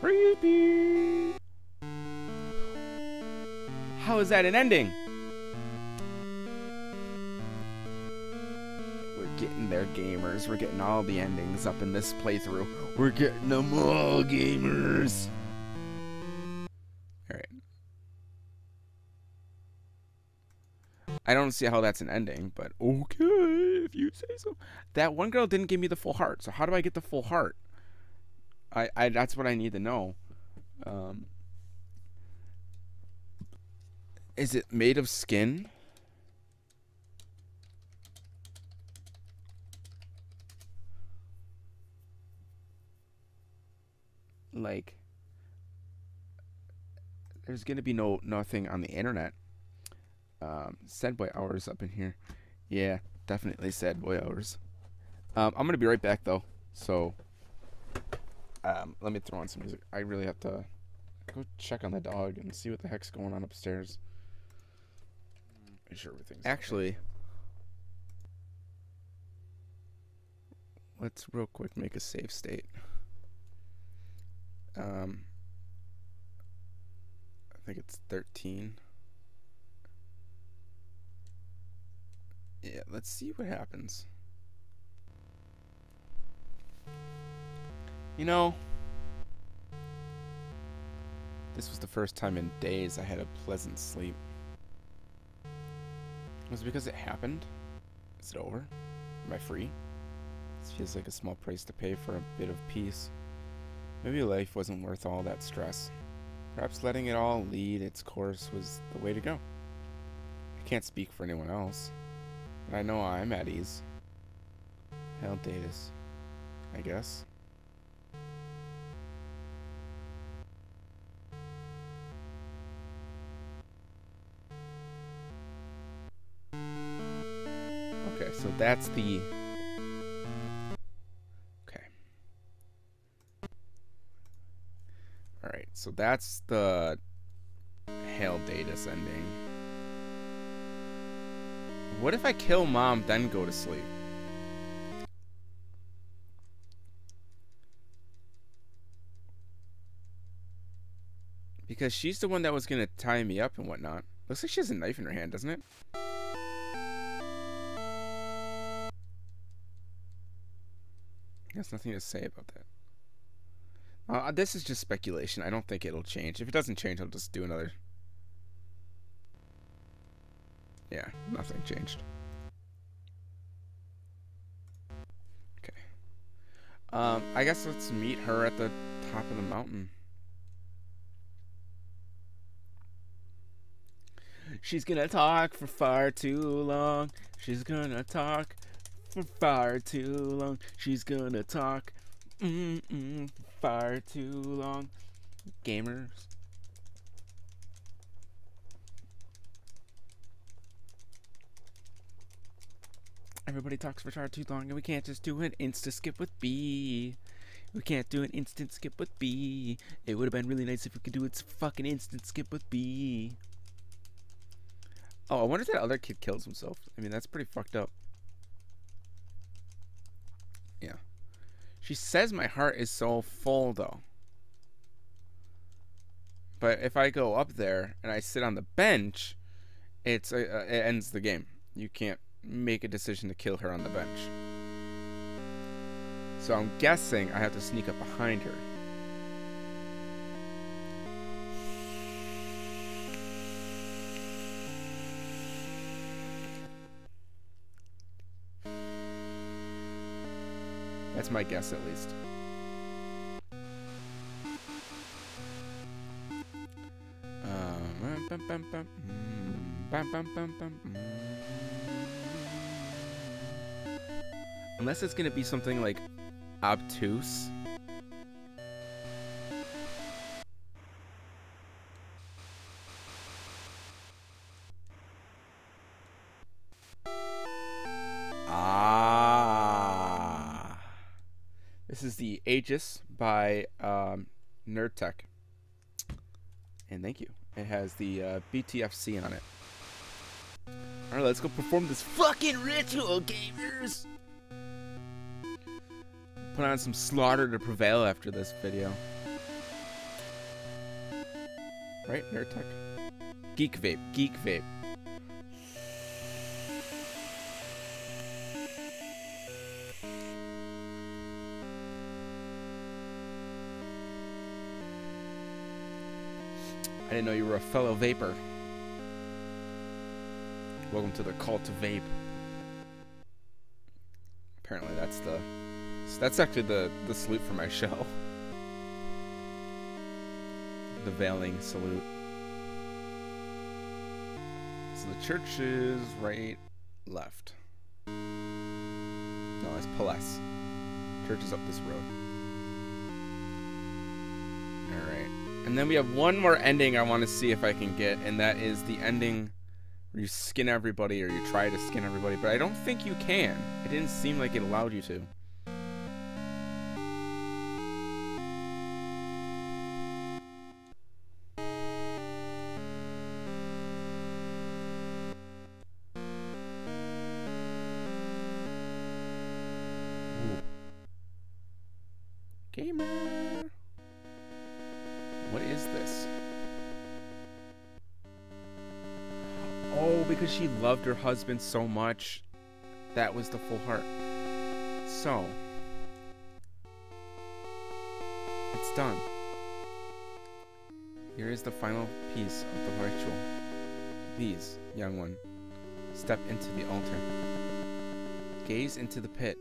Creepy. How is that an ending? Gamers. We're getting all the endings up in this playthrough. We're getting them all, gamers. Alright. I don't see how that's an ending, but okay, if you say so. That one girl didn't give me the full heart, so how do I get the full heart? I, I that's what I need to know. Um, is it made of skin? Like there's gonna be no nothing on the internet. Um, sad boy hours up in here. Yeah, definitely sad boy hours. Um, I'm gonna be right back though. So um, let me throw on some music. I really have to go check on the dog and see what the heck's going on upstairs. Make sure everything's Actually, let's real quick make a save state. Um, I think it's 13. Yeah, let's see what happens. You know, this was the first time in days I had a pleasant sleep. Was it because it happened? Is it over? Am I free? This feels like a small price to pay for a bit of peace. Maybe life wasn't worth all that stress. Perhaps letting it all lead its course was the way to go. I can't speak for anyone else, but I know I'm at ease. Hell, Deadeus. I guess. Okay, so that's the. So that's the Hail Deadeus ending. What if I kill mom, then go to sleep? Because she's the one that was gonna tie me up and whatnot. Looks like she has a knife in her hand, doesn't it? There's nothing to say about that. Uh, this is just speculation. I don't think it'll change. If it doesn't change, I'll just do another. Yeah, nothing changed. Okay. Um, I guess let's meet her at the top of the mountain. She's gonna talk for far too long. She's gonna talk for far too long. She's gonna talk mm -mm, far too long. Gamers. Everybody talks for far too long, and we can't just do an insta skip with B. We can't do an instant skip with B. It would have been really nice if we could do its fucking instant skip with B. Oh, I wonder if that other kid kills himself. I mean, that's pretty fucked up. Yeah. She says my heart is so full, though. But if I go up there and I sit on the bench, it's uh, uh, it ends the game. You can't make a decision to kill her on the bench. So I'm guessing I have to sneak up behind her. That's my guess, at least. Unless it's gonna be something like obtuse. This is the Aegis by um, NerdTech. And thank you. It has the uh, BTFC on it. Alright, let's go perform this fucking ritual, gamers! Put on some slaughter to prevail after this video. Right? NerdTech? Geek Vape. Geek Vape. Didn't know you were a fellow vapor. Welcome to the cult to vape. Apparently that's the that's actually the the salute for my show. The veiling salute. So the church is right, left. No, it's Palais. Church is up this road. Alright. And then we have one more ending I want to see if I can get, and that is the ending where you skin everybody or you try to skin everybody, but I don't think you can. It didn't seem like it allowed you to. She loved her husband so much. That was the full heart. So. It's done. Here is the final piece of the ritual. Please, young one, step into the altar. Gaze into the pit.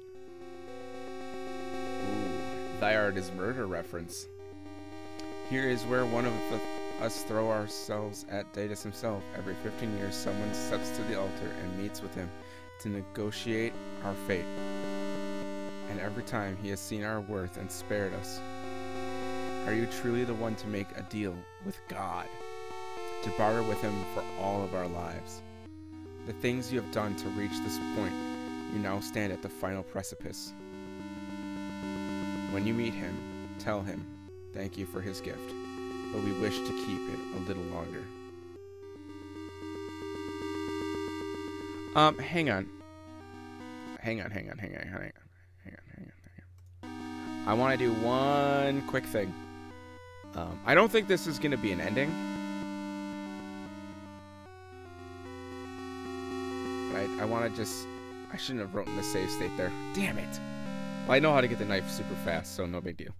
Ooh, thy art is murder reference. Here is where one of the, us throw ourselves at Deadeus himself. Every 15 years, someone steps to the altar and meets with him to negotiate our fate. And every time he has seen our worth and spared us. Are you truly the one to make a deal with God? To barter with him for all of our lives? The things you have done to reach this point, you now stand at the final precipice. When you meet him, tell him, thank you for his gift, but we wish to keep it a little longer. Um, hang on. Hang on, hang on, hang on, hang on, hang on, hang on, hang on. I want to do one quick thing. Um, I don't think this is going to be an ending. I, I want to just... I shouldn't have written the save state there. Damn it! Well, I know how to get the knife super fast, so no big deal.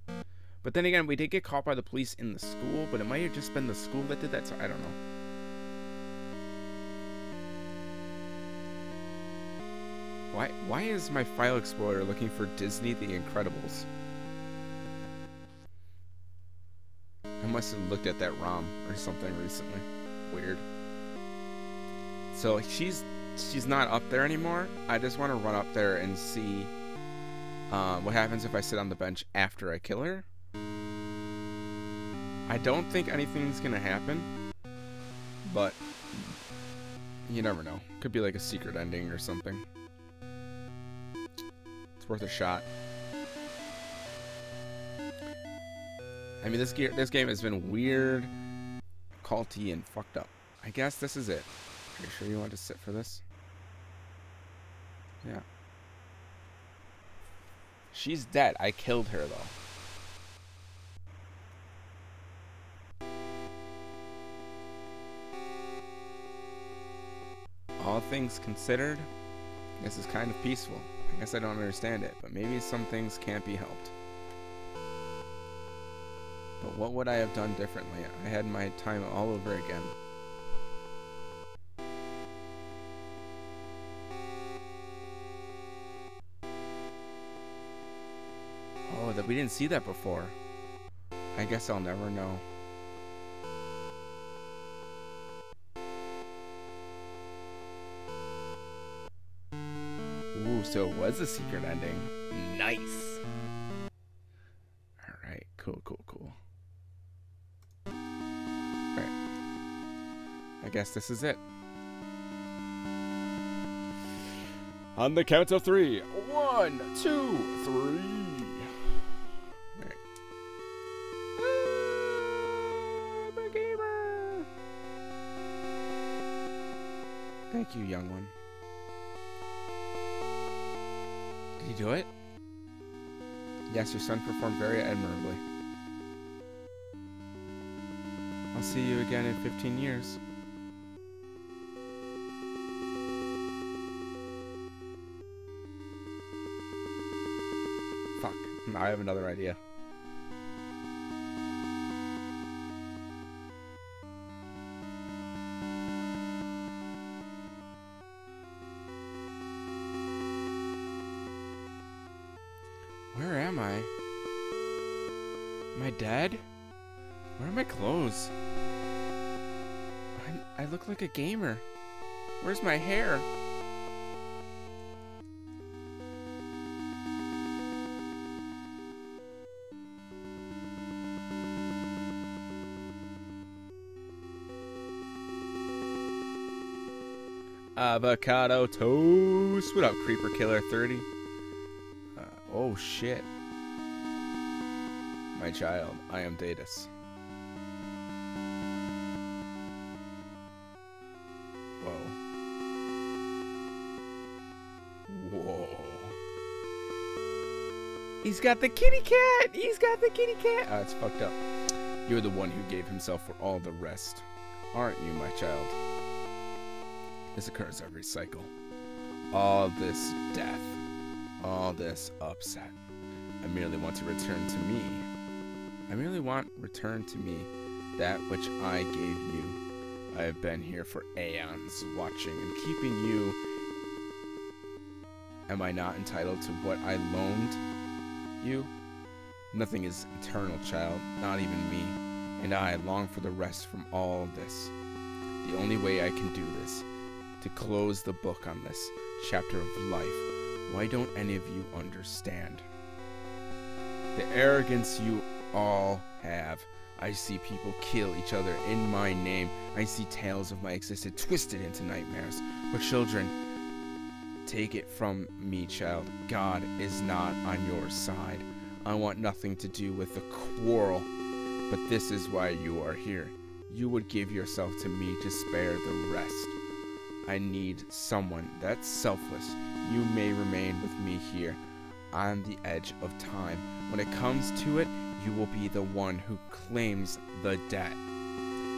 But then again, we did get caught by the police in the school, but it might have just been the school that did that, so I don't know. Why, why is my file explorer looking for Disney The Incredibles? I must have looked at that ROM or something recently. Weird. So she's she's not up there anymore. I just want to run up there and see um, what happens if I sit on the bench after I kill her. I don't think anything's gonna happen, but you never know. Could be like a secret ending or something. It's worth a shot. I mean, this this game has been weird, culty, and fucked up. I guess this is it. Are you sure you want to sit for this? Yeah. She's dead. I killed her, though. All things considered, this is kind of peaceful. I guess I don't understand it, but maybe some things can't be helped. But what would I have done differently? I had my time all over again. Oh, that we didn't see that before. I guess I'll never know. Ooh, so it was a secret ending. Nice. Alright, cool, cool, cool. Alright. I guess this is it. On the count of three. One, two, three. Gamer. Thank you, young one. Did you do it? Yes, your son performed very admirably. I'll see you again in 15 years. Fuck. I have another idea. A gamer. Where's my hair? Avocado toast. What up, Creeper Killer 30? Uh, oh shit. My child, I am Deadeus. He's got the kitty cat! He's got the kitty cat! Oh, it's fucked up. You're the one who gave himself for all the rest. Aren't you, my child? This occurs every cycle. All this death. All this upset. I merely want to return to me. I merely want return to me that which I gave you. I have been here for aeons, watching and keeping you. Am I not entitled to what I loaned you? Nothing is eternal, child, not even me, and I long for the rest from all this. The only way I can do this, to close the book on this chapter of life, why don't any of you understand? The arrogance you all have. I see people kill each other in my name. I see tales of my existence twisted into nightmares. But children, take it from me, child. God is not on your side. I want nothing to do with the quarrel. But this is why you are here. You would give yourself to me to spare the rest. I need someone that's selfless. You may remain with me here on the edge of time. When it comes to it, you will be the one who claims the debt.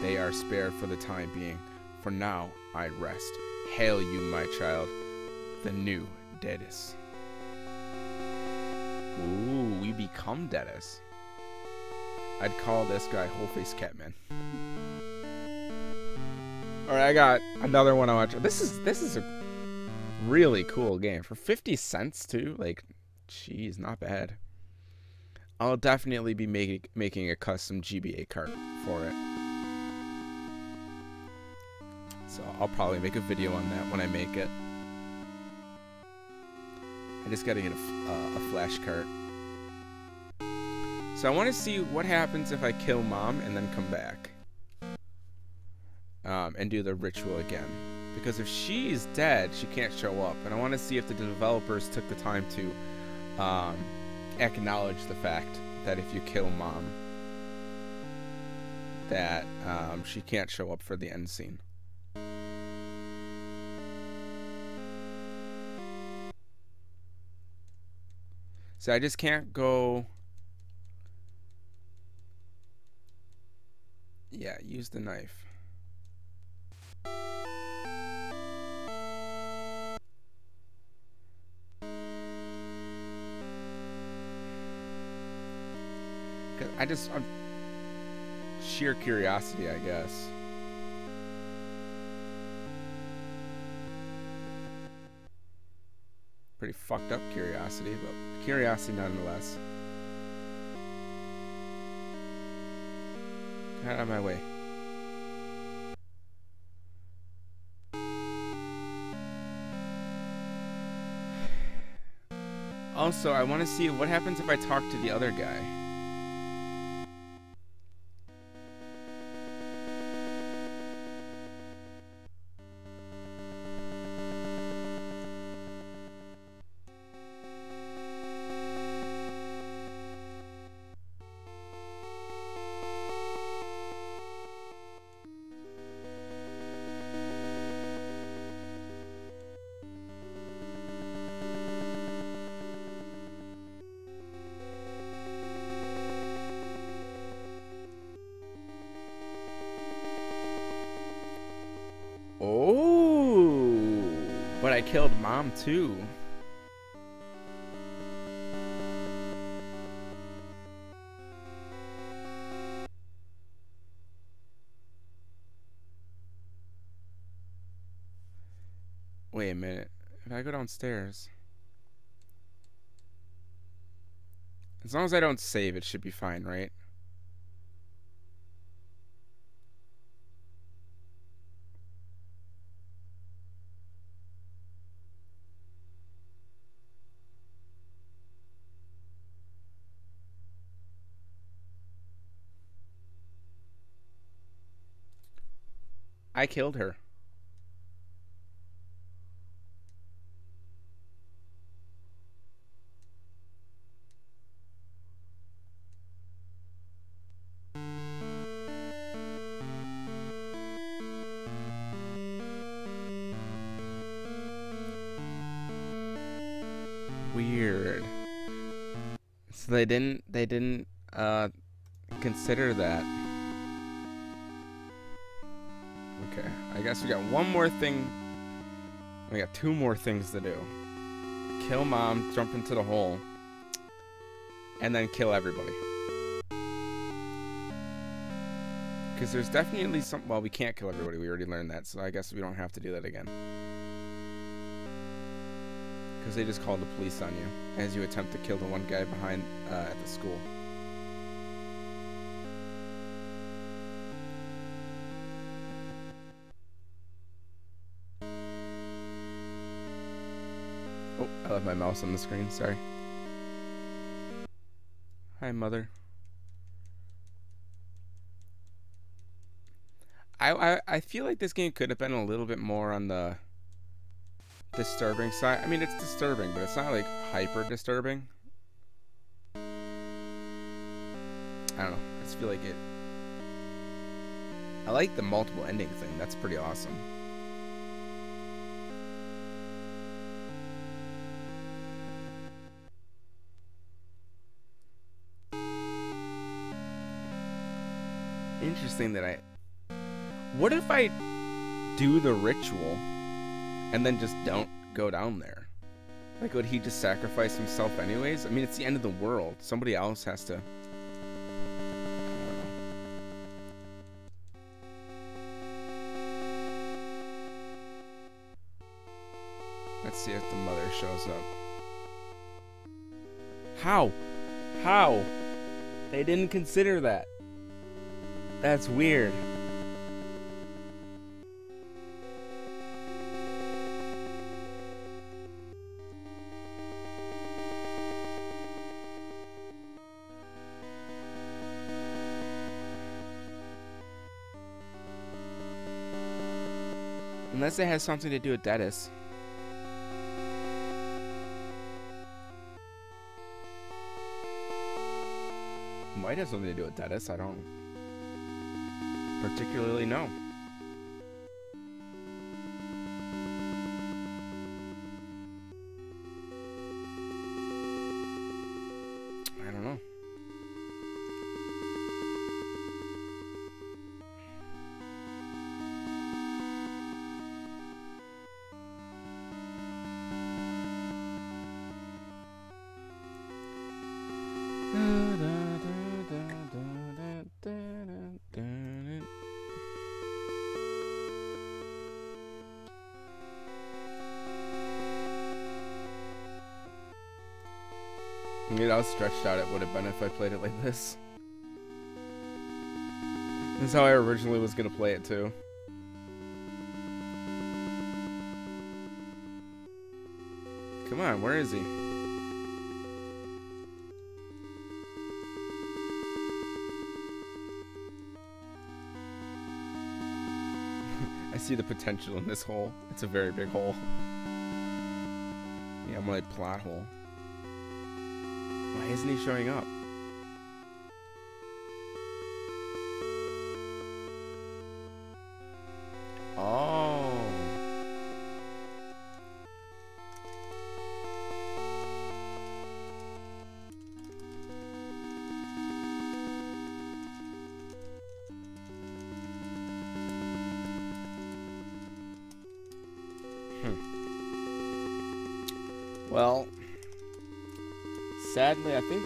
They are spared for the time being. For now, I rest. Hail you, my child, the new Deadeus. Ooh, we become Deadeus. I'd call this guy Whole-Face Catman. Alright, I got another one I watch. This is this is a really cool game. For 50 cents too, like jeez, not bad. I'll definitely be making making a custom GBA cart for it. So I'll probably make a video on that when I make it. I just gotta get a, uh, a flash cart. So I want to see what happens if I kill mom and then come back. Um, and do the ritual again. Because if she's dead, she can't show up. And I want to see if the developers took the time to um, acknowledge the fact that if you kill mom, that um, she can't show up for the end scene. So I just can't go. Yeah, use the knife. I just, I'm sheer curiosity, I guess. Pretty fucked up curiosity, but curiosity nonetheless. Get out of my way. Also, I want to see what happens if I talk to the other guy. Too. Wait a minute. If I go downstairs... As long as I don't save, it should be fine, right? I killed her. Weird. So they didn't they didn't guess we got one more thing. We got two more things to do. Kill mom, jump into the hole, and then kill everybody. Because there's definitely some. Well, we can't kill everybody. We already learned that, so I guess we don't have to do that again. Because they just called the police on you as you attempt to kill the one guy behind uh, at the school. Left my mouse on the screen. Sorry. Hi, mother. I, I I feel like this game could have been a little bit more on the disturbing side. I mean, it's disturbing, but it's not like hyper disturbing. I don't know. I just feel like it. I like the multiple ending thing. That's pretty awesome. Interesting that I what if I do the ritual and then just don't go down there? Like, would he just sacrifice himself anyways? I mean, it's the end of the world. Somebody else has to. Let's see if the mother shows up. How? How? They didn't consider that. That's weird. Unless it has something to do with Dennis. Might have something to do with Dennis. I don't particularly know. How stretched out it would have been if I played it like this. This is how I originally was gonna play it too. Come on, where is he? I see the potential in this hole. It's a very big hole. Yeah, my plot hole. Why isn't he showing up?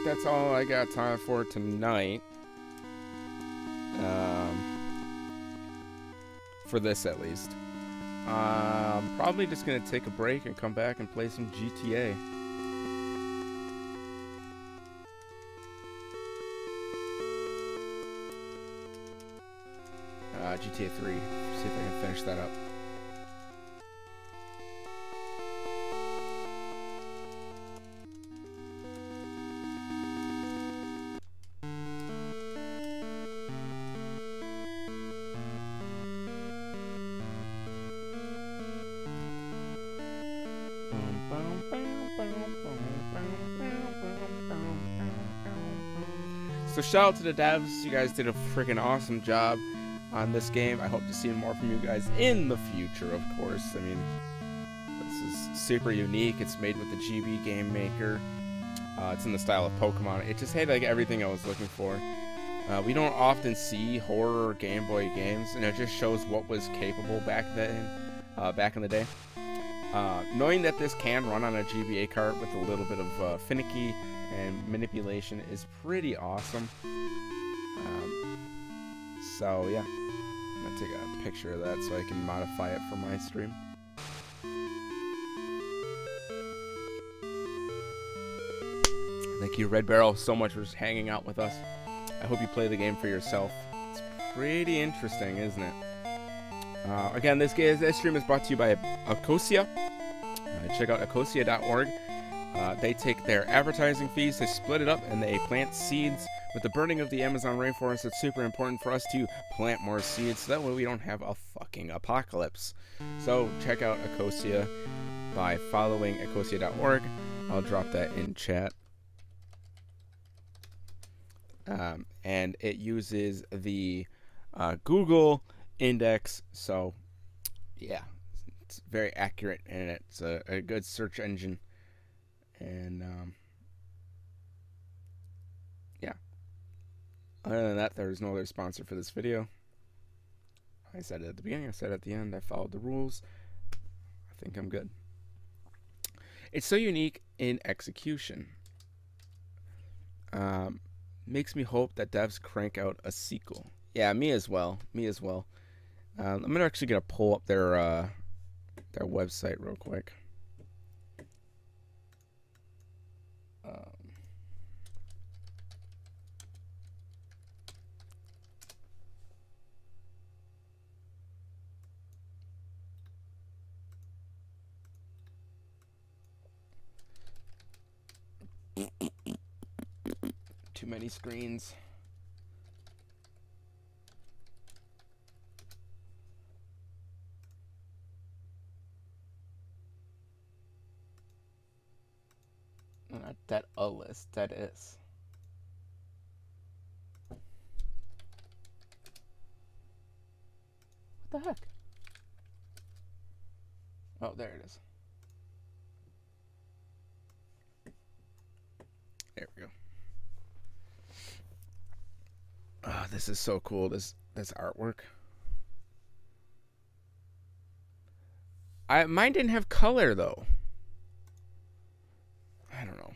That's all I got time for tonight. Um, for this, at least. I'm probably just going to take a break and come back and play some GTA. Uh, GTA 3. See if I can finish that up. Shout out to the devs. You guys did a freaking awesome job on this game. I hope to see more from you guys in the future, of course. I mean, this is super unique. It's made with the GB Game Maker. Uh, it's in the style of Pokemon. It just had like everything I was looking for. Uh, we don't often see horror Game Boy games, and it just shows what was capable back then, uh, back in the day. Uh, knowing that this can run on a GBA cart with a little bit of uh, finicky and manipulation is pretty awesome. Um, so yeah, I'm gonna take a picture of that so I can modify it for my stream. Thank you, Red Barrel, so much for just hanging out with us. I hope you play the game for yourself. It's pretty interesting, isn't it? Uh, again, this, game, this stream is brought to you by Ecosia. Uh, check out ecosia.org. They take their advertising fees, they split it up, and they plant seeds. With the burning of the Amazon rainforest, it's super important for us to plant more seeds so that way we don't have a fucking apocalypse. So check out Ecosia by following ecosia.org. I'll drop that in chat. Um, and it uses the uh, Google index. So, yeah, it's very accurate and it's a, a good search engine. And um, yeah, other than that, there's no other sponsor for this video. I said it at the beginning, I said it at the end, I followed the rules. I think I'm good. It's so unique in execution. Um, makes me hope that devs crank out a sequel. Yeah, me as well. Me as well. Um, I'm gonna actually gonna pull up their uh, their website real quick. Many screens. Not that a list, that is. What the heck? Oh, there it is. There we go. Oh, this is so cool. This this artwork. I mine didn't have color though. I don't know.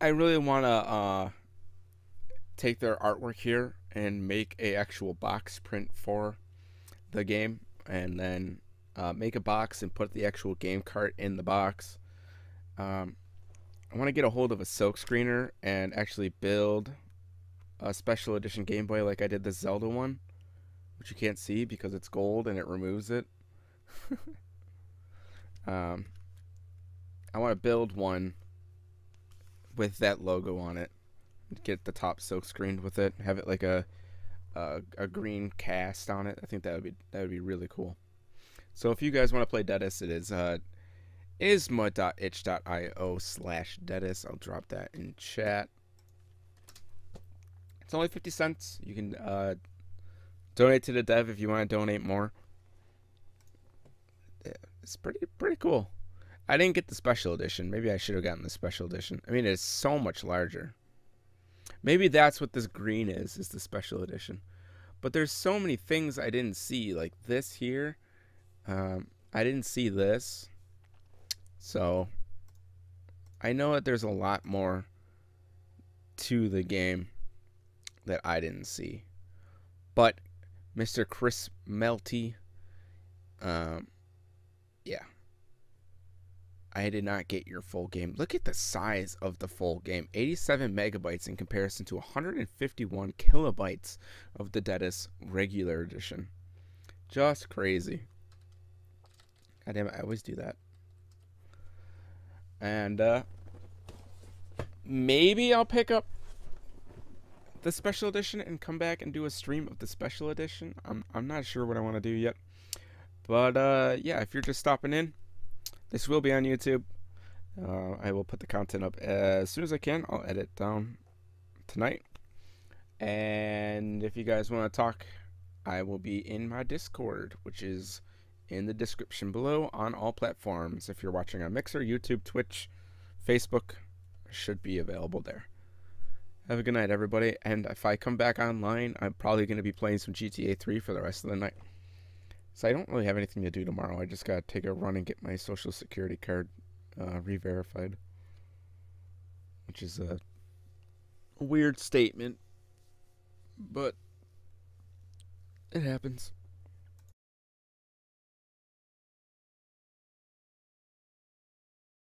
I really want to uh, take their artwork here and make a actual box print for the game, and then uh, make a box and put the actual game cart in the box. Um, I want to get a hold of a silk screener and actually build a special edition Game Boy like I did the Zelda one which you can't see because it's gold and it removes it. um, I want to build one with that logo on it. Get the top silk screened with it. Have it like a, a a green cast on it. I think that would be that would be really cool. So if you guys want to play Deadeus, it is uh, izma.itch.io slash Deadeus. I'll drop that in chat. It's only 50 cents. You can uh, Donate to the dev if you want to donate more. It's pretty pretty cool. I didn't get the special edition. Maybe I should have gotten the special edition. I mean, it's so much larger. Maybe that's what this green is, is the special edition. But there's so many things I didn't see. Like this here. Um, I didn't see this. So, I know that there's a lot more to the game that I didn't see. But Mr. Chris Melty. Um, yeah. I did not get your full game. Look at the size of the full game 87 megabytes in comparison to 151 kilobytes of the Deadeus regular edition. Just crazy. God damn it, I always do that. And, uh, maybe I'll pick up the special edition and come back and do a stream of the special edition. I'm I'm not sure what I want to do yet. But uh, yeah, if you're just stopping in, this will be on YouTube. Uh, I will put the content up as soon as I can. I'll edit down tonight. And if you guys want to talk, I will be in my Discord, which is in the description below on all platforms. If you're watching on Mixer, YouTube, Twitch, Facebook, should be available there. Have a good night, everybody. And if I come back online, I'm probably going to be playing some GTA 3 for the rest of the night. So I don't really have anything to do tomorrow. I just got to take a run and get my social security card uh, re-verified, which is a weird statement, but it happens.